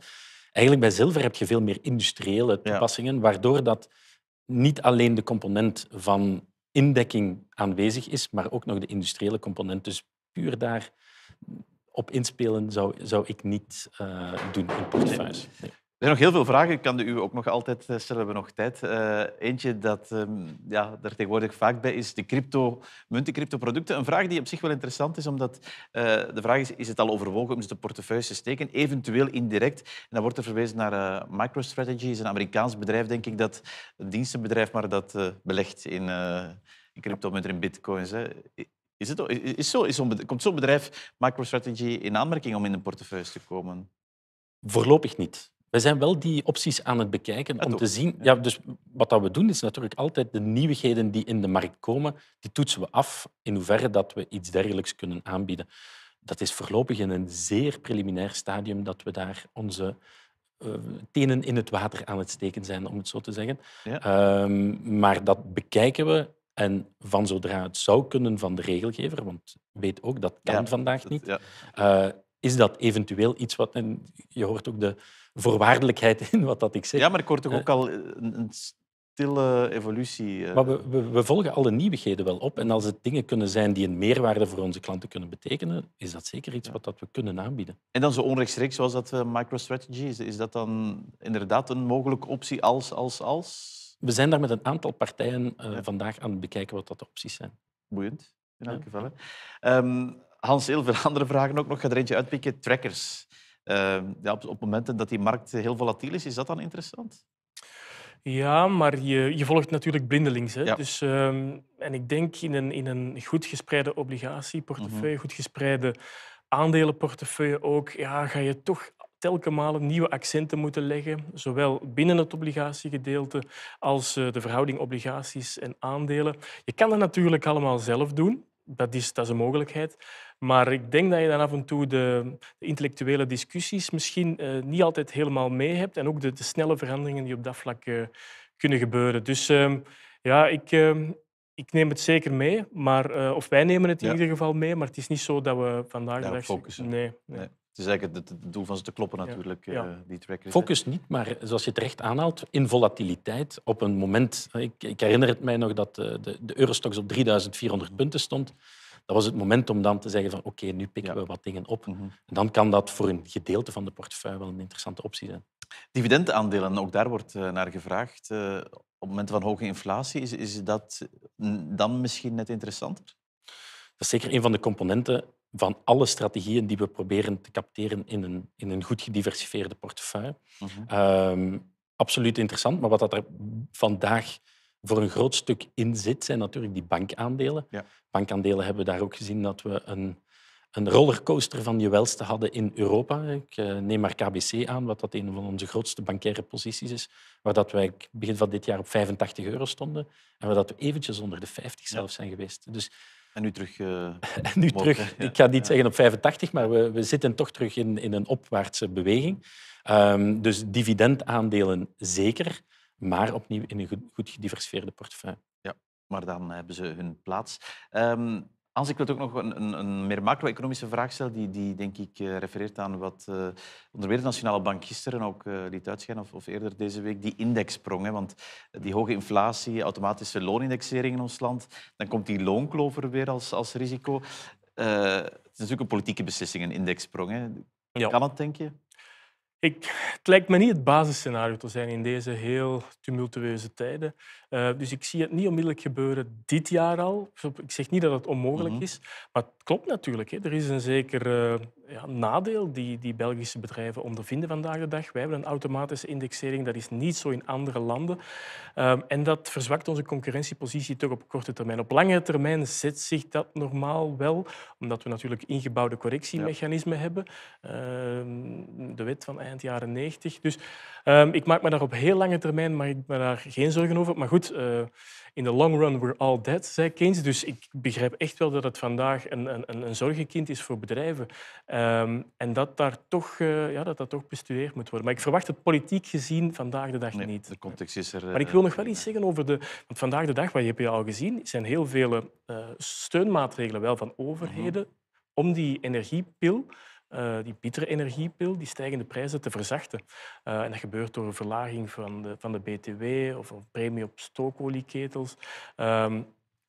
Speaker 3: Eigenlijk bij zilver heb je veel meer industriële toepassingen, waardoor dat niet alleen de component van indekking aanwezig is, maar ook nog de industriële component. Dus puur daar op inspelen zou, zou ik niet uh, doen in portefeuilles. Nee.
Speaker 1: Er zijn nog heel veel vragen. Ik kan de u ook nog altijd stellen. We hebben nog tijd. Uh, eentje dat um, ja, er tegenwoordig vaak bij is, de crypto, munten, cryptoproducten. Een vraag die op zich wel interessant is, omdat uh, de vraag is, is het al overwogen om ze de portefeuilles te steken? Eventueel indirect. En dan wordt er verwezen naar uh, MicroStrategy. is een Amerikaans bedrijf, denk ik, dat een dienstenbedrijf, maar dat belegt in, in cryptomunten, in bitcoins. Hè. Is het is zo? Is komt zo'n bedrijf MicroStrategy in aanmerking om in de portefeuille te komen?
Speaker 3: Voorlopig niet. We zijn wel die opties aan het bekijken om te zien. Ja, dus wat dat we doen is natuurlijk altijd de nieuwigheden die in de markt komen, die toetsen we af in hoeverre dat we iets dergelijks kunnen aanbieden. Dat is voorlopig in een zeer preliminair stadium dat we daar onze uh, tenen in het water aan het steken zijn, om het zo te zeggen. Ja. Um, maar dat bekijken we en van zodra het zou kunnen van de regelgever, want weet ook dat kan vandaag niet, ja. uh, is dat eventueel iets wat... En je hoort ook de voorwaardelijkheid in wat dat ik zeg.
Speaker 1: Ja, maar ik hoor toch ook al een, een stille evolutie.
Speaker 3: Maar we, we, we, volgen alle nieuwigheden wel op. En als het dingen kunnen zijn die een meerwaarde voor onze klanten kunnen betekenen, is dat zeker iets wat dat we kunnen aanbieden.
Speaker 1: En dan zo onrechtstreeks zoals dat uh, MicroStrategy, is, is dat dan inderdaad een mogelijke optie als, als, als?
Speaker 3: We zijn daar met een aantal partijen uh, vandaag aan het bekijken wat dat de opties zijn.
Speaker 1: Boeiend, in elk geval. Um, Hans, heel veel andere vragen ook nog. Ik ga er eentje uitpikken. Trackers. Uh, ja, op, op, momenten dat die markt heel volatiel is, is dat dan interessant?
Speaker 2: Ja, maar je, je volgt natuurlijk blindelings. Hè? Ja. Dus, um, en ik denk in een, in een goed gespreide obligatieportefeuille, mm goed gespreide aandelenportefeuille ook, ja, ga je toch telkens malen nieuwe accenten moeten leggen, zowel binnen het obligatiegedeelte als uh, de verhouding obligaties en aandelen. Je kan dat natuurlijk allemaal zelf doen. Dat is, dat is een mogelijkheid. Maar ik denk dat je dan af en toe de, de intellectuele discussies misschien uh, niet altijd helemaal mee hebt en ook de, de, snelle veranderingen die op dat vlak uh, kunnen gebeuren. Dus uh, ja, ik, ehm, ik neem het zeker mee, maar, eh, of wij nemen het in ja. ieder geval mee, maar het is niet zo dat we vandaag
Speaker 1: ja, focussen.
Speaker 2: Nee, nee. nee.
Speaker 1: Het is eigenlijk het, doel van ze te kloppen natuurlijk, ja. die trackers.
Speaker 3: Focus niet, maar zoals je terecht aanhaalt, in volatiliteit. Op een moment, ik, ik herinner het mij nog dat de, de, de Eurostox op 3400 punten stond. Dat was het moment om dan te zeggen van oké, nu pikken we wat dingen op. Mm -hmm. Dan kan dat voor een gedeelte van de portefeuille wel een interessante optie zijn.
Speaker 1: Dividendaandelen, ook daar wordt uh, naar gevraagd. Op momenten van hoge inflatie, is, is dat dan misschien net interessanter?
Speaker 3: Dat is zeker een van de componenten van alle strategieën die we proberen te capteren in een, in een goed gediversifieerde portefeuille. Mm -hmm. um, absoluut interessant, maar wat dat er vandaag voor een groot stuk in zit, zijn natuurlijk die bankaandelen. Ja. Bankaandelen hebben we daar ook gezien dat we een, een rollercoaster van je welste hadden in Europa. Ik uh, neem maar KBC aan, wat dat een van onze grootste bankaire posities is, waar dat wij begin van dit jaar op 85 euro stonden en waar dat we eventjes onder de 50 zelfs zijn geweest. Dus
Speaker 1: en nu terug. Uh,
Speaker 3: en nu terug. Ik ga niet zeggen op 85, maar we, we zitten toch terug in, in een opwaartse beweging. Um, dus dividendaandelen zeker, maar opnieuw in een goed, goed gediversifieerde portefeuille.
Speaker 1: Ja, maar dan hebben ze hun plaats. Um, Hans, ik wil ook nog een, een, een meer macro-economische vraag stellen, die, die denk ik uh, refereert aan wat uh, onder meer de Nationale Bank gisteren ook uh, liet uitschijnen, of, of, eerder deze week, die indexsprong. Hè, want die hoge inflatie, automatische loonindexering in ons land, dan komt die loonkloof er weer als, als risico. is natuurlijk een politieke beslissing, een indexsprong. Hè.
Speaker 2: Ja.
Speaker 1: Kan het, denk je?
Speaker 2: Ik, het lijkt me niet het basisscenario te zijn in deze heel tumultueuze tijden. Uh, dus ik zie het niet onmiddellijk gebeuren dit jaar al. Ik zeg niet dat het onmogelijk
Speaker 1: Mhm.
Speaker 2: is, maar het klopt natuurlijk. Hè. Er is een zeker uh, ja, nadeel die, die Belgische bedrijven ondervinden vandaag de dag. Wij hebben een automatische indexering, dat is niet zo in andere landen. Um, en dat verzwakt onze concurrentiepositie toch op korte termijn. Op lange termijn zet zich dat normaal wel, omdat we natuurlijk ingebouwde correctiemechanismen ja. hebben. Uh, de wet van eind jaren 90. Dus um, ik maak me daar op heel lange termijn maak ik me daar geen zorgen over. Maar goed, uh, in de long run we're all dead, zei Keynes. Dus ik begrijp echt wel dat het vandaag een, een, een zorgenkind is voor bedrijven. Um, en dat, daar toch, uh, ja, dat dat toch bestudeerd moet worden. Maar ik verwacht het politiek gezien vandaag de dag
Speaker 1: nee,
Speaker 2: niet.
Speaker 1: De context is er...
Speaker 2: Maar ik wil nog wel iets zeggen over de... Want vandaag de dag, wat je hebt je al gezien, zijn heel veel steunmaatregelen wel van overheden mm -hmm. om die energiepil uh, die bittere energiepil, die stijgende prijzen te verzachten. Uh, en dat gebeurt door een verlaging van de, van de BTW of een premie op stookolieketels. Um,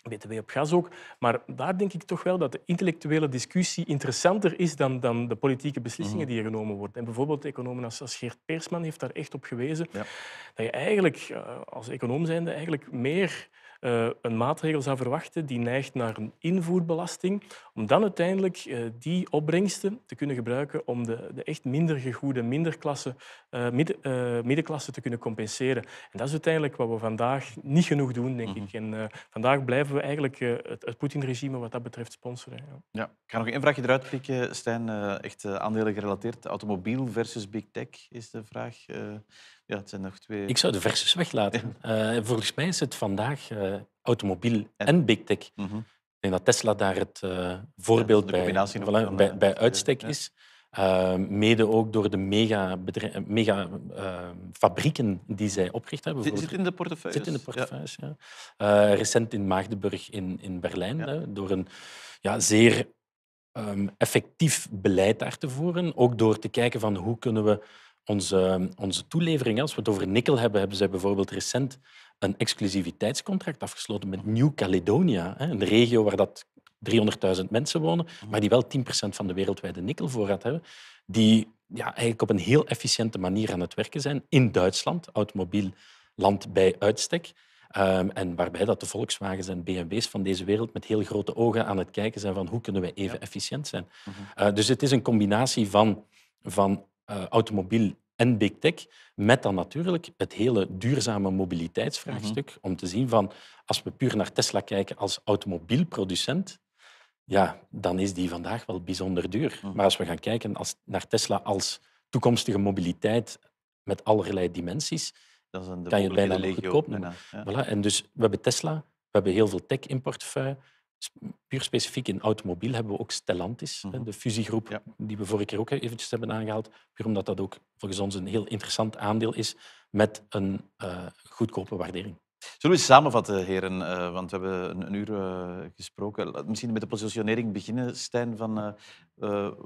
Speaker 2: BTW op gas ook. Maar daar denk ik toch wel dat de intellectuele discussie interessanter is dan, dan de politieke beslissingen
Speaker 1: Mhm.
Speaker 2: die er genomen worden. En bijvoorbeeld economen als, als Geert Peersman heeft daar echt op gewezen
Speaker 1: Ja.
Speaker 2: dat je eigenlijk uh, als econoom zijnde eigenlijk meer een maatregel zou verwachten die neigt naar een invoerbelasting, om dan uiteindelijk uh, die opbrengsten te kunnen gebruiken om de, de echt minder gegoede middenklasse, uh, midden, middenklasse te kunnen compenseren. En dat is uiteindelijk wat we vandaag niet genoeg doen, denk
Speaker 1: Mhm.
Speaker 2: ik. En vandaag blijven we eigenlijk het, het Poetin-regime wat dat betreft sponsoren. Ja.
Speaker 1: Ja. Ik ga nog één vraagje eruit pikken, Stijn. echt aandelen gerelateerd. Automobiel versus big tech is de vraag. Ja, het zijn nog twee...
Speaker 3: Ik zou de versus weglaten. Uh, volgens mij is het vandaag uh, automobiel en, en big tech.
Speaker 1: Mm -hmm.
Speaker 3: Ik denk dat Tesla daar het uh, voorbeeld
Speaker 1: ja,
Speaker 3: bij, voilà, bij, bij, uitstek is. mede ook door de mega, mega fabrieken die zij opgericht hebben.
Speaker 1: Zit, zit in de portefeuille.
Speaker 3: Zit in de portefeuille, ja. ja. recent in Maagdenburg in, in Berlijn. Hè, door een ja, zeer um, effectief beleid daar te voeren. Ook door te kijken van hoe kunnen we onze, onze toelevering, als we het over nikkel hebben, hebben zij bijvoorbeeld recent een exclusiviteitscontract afgesloten met Nieuw-Caledonia, een regio waar dat 300.000 mensen wonen, maar die wel 10% van de wereldwijde nikkelvoorraad hebben, die ja, eigenlijk op een heel efficiënte manier aan het werken zijn in Duitsland, automobielland bij uitstek. Um, en waarbij dat de Volkswagens en BMW's van deze wereld met heel grote ogen aan het kijken zijn van hoe kunnen wij even ja. efficiënt zijn. -huh. uh, dus het is een combinatie van, van uh, automobiel en big tech, met dan natuurlijk het hele duurzame mobiliteitsvraagstuk, mm -hmm. om te zien van, als we puur naar Tesla kijken als automobielproducent, ja, dan is die vandaag wel bijzonder duur. Mm -hmm. Maar als we gaan kijken als, naar Tesla als toekomstige mobiliteit met allerlei dimensies, kan je het bijna nog goedkoop noemen. Ja. Voilà. En dus we hebben Tesla, we hebben heel veel tech in portefeuille, puur specifiek in automobiel hebben we ook Stellantis, mm -hmm. de fusiegroep ja. die we vorige keer ook eventjes hebben aangehaald. Puur omdat dat ook volgens ons een heel interessant aandeel is met een uh, goedkope waardering.
Speaker 1: Zullen we eens samenvatten, heren? Uh, want we hebben een, een uur uh, gesproken. Misschien met de positionering beginnen, Stijn. Van,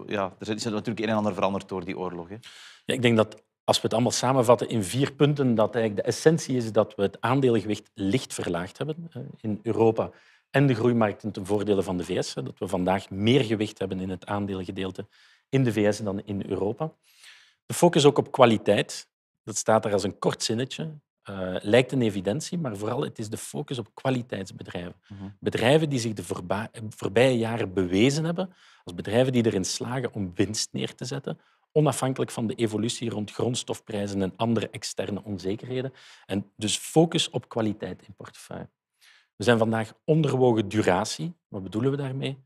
Speaker 1: ja, er is natuurlijk een en ander veranderd door die oorlog. Hè?
Speaker 3: Ja, ik denk dat als we het allemaal samenvatten in vier punten, dat eigenlijk de essentie is dat we het aandelengewicht licht verlaagd hebben in Europa en de groeimarkten ten voordele van de VS. Dat we vandaag meer gewicht hebben in het aandelengedeelte in de VS dan in Europa. De focus ook op kwaliteit. Dat staat er als een kort zinnetje. Uh, lijkt een evidentie, maar vooral het is de focus op kwaliteitsbedrijven. Mm -hmm. Bedrijven die zich de voorbije jaren bewezen hebben als bedrijven die erin slagen om winst neer te zetten, onafhankelijk van de evolutie rond grondstofprijzen en andere externe onzekerheden. En dus focus op kwaliteit in portefeuille. We zijn vandaag onderwogen duratie. Wat bedoelen we daarmee?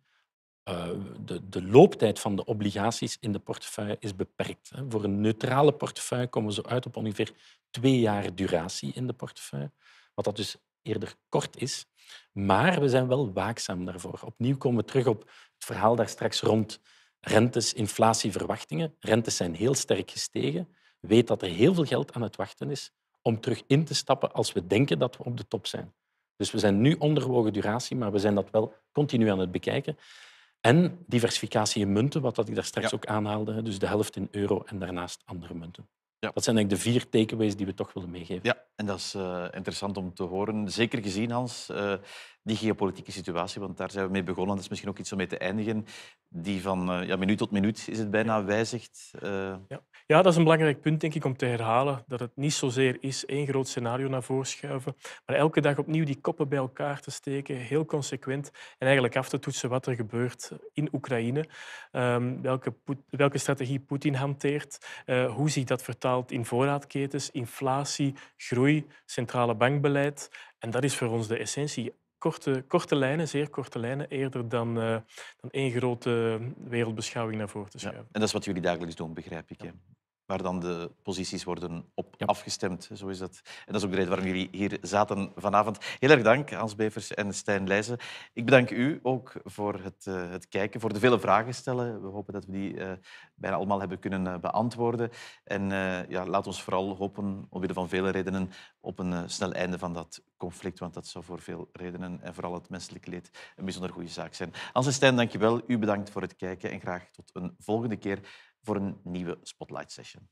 Speaker 3: Uh, de, de, looptijd van de obligaties in de portefeuille is beperkt. Voor een neutrale portefeuille komen we zo uit op ongeveer twee jaar duratie in de portefeuille, wat dat dus eerder kort is. Maar we zijn wel waakzaam daarvoor. Opnieuw komen we terug op het verhaal daar straks rond rentes, inflatie, verwachtingen. Rentes zijn heel sterk gestegen. Weet dat er heel veel geld aan het wachten is om terug in te stappen als we denken dat we op de top zijn. Dus we zijn nu onderwogen duratie, maar we zijn dat wel continu aan het bekijken. En diversificatie in munten, wat ik daar straks ja. ook aanhaalde. Dus de helft in euro en daarnaast andere munten. Ja. Dat zijn eigenlijk de vier takeaways die we toch willen meegeven.
Speaker 1: Ja, en dat is uh, interessant om te horen. Zeker gezien, Hans, uh, die geopolitieke situatie, want daar zijn we mee begonnen. Dat is misschien ook iets om mee te eindigen. Die van uh, ja, minuut tot minuut is het bijna wijzigt. Uh...
Speaker 2: Ja. ja, dat is een belangrijk punt, denk ik, om te herhalen. Dat het niet zozeer is één groot scenario naar voren schuiven, maar elke dag opnieuw die koppen bij elkaar te steken, heel consequent, en eigenlijk af te toetsen wat er gebeurt in Oekraïne. Um, welke, welke strategie Poetin hanteert, uh, hoe zich dat vertaalt in voorraadketens, inflatie, groei, centrale bankbeleid. En dat is voor ons de essentie korte, korte lijnen, zeer korte lijnen, eerder dan, uh, dan één grote wereldbeschouwing naar voren te schuiven. Ja,
Speaker 1: en dat is wat jullie dagelijks doen, begrijp ik. Hè? Waar dan de posities worden op afgestemd. Zo is dat. En dat is ook de reden waarom jullie hier zaten vanavond. Heel erg dank, Hans Bevers en Stijn Leijzen. Ik bedank u ook voor het, uh, het kijken, voor de vele vragen stellen. We hopen dat we die uh, bijna allemaal hebben kunnen uh, beantwoorden. En ja, laat ons vooral hopen, omwille van vele redenen, op een snel einde van dat conflict. Want dat zou voor veel redenen en vooral het menselijk leed een bijzonder goede zaak zijn. Hans en Stijn, dank je wel. U bedankt voor het kijken en graag tot een volgende keer voor een nieuwe Spotlight Session.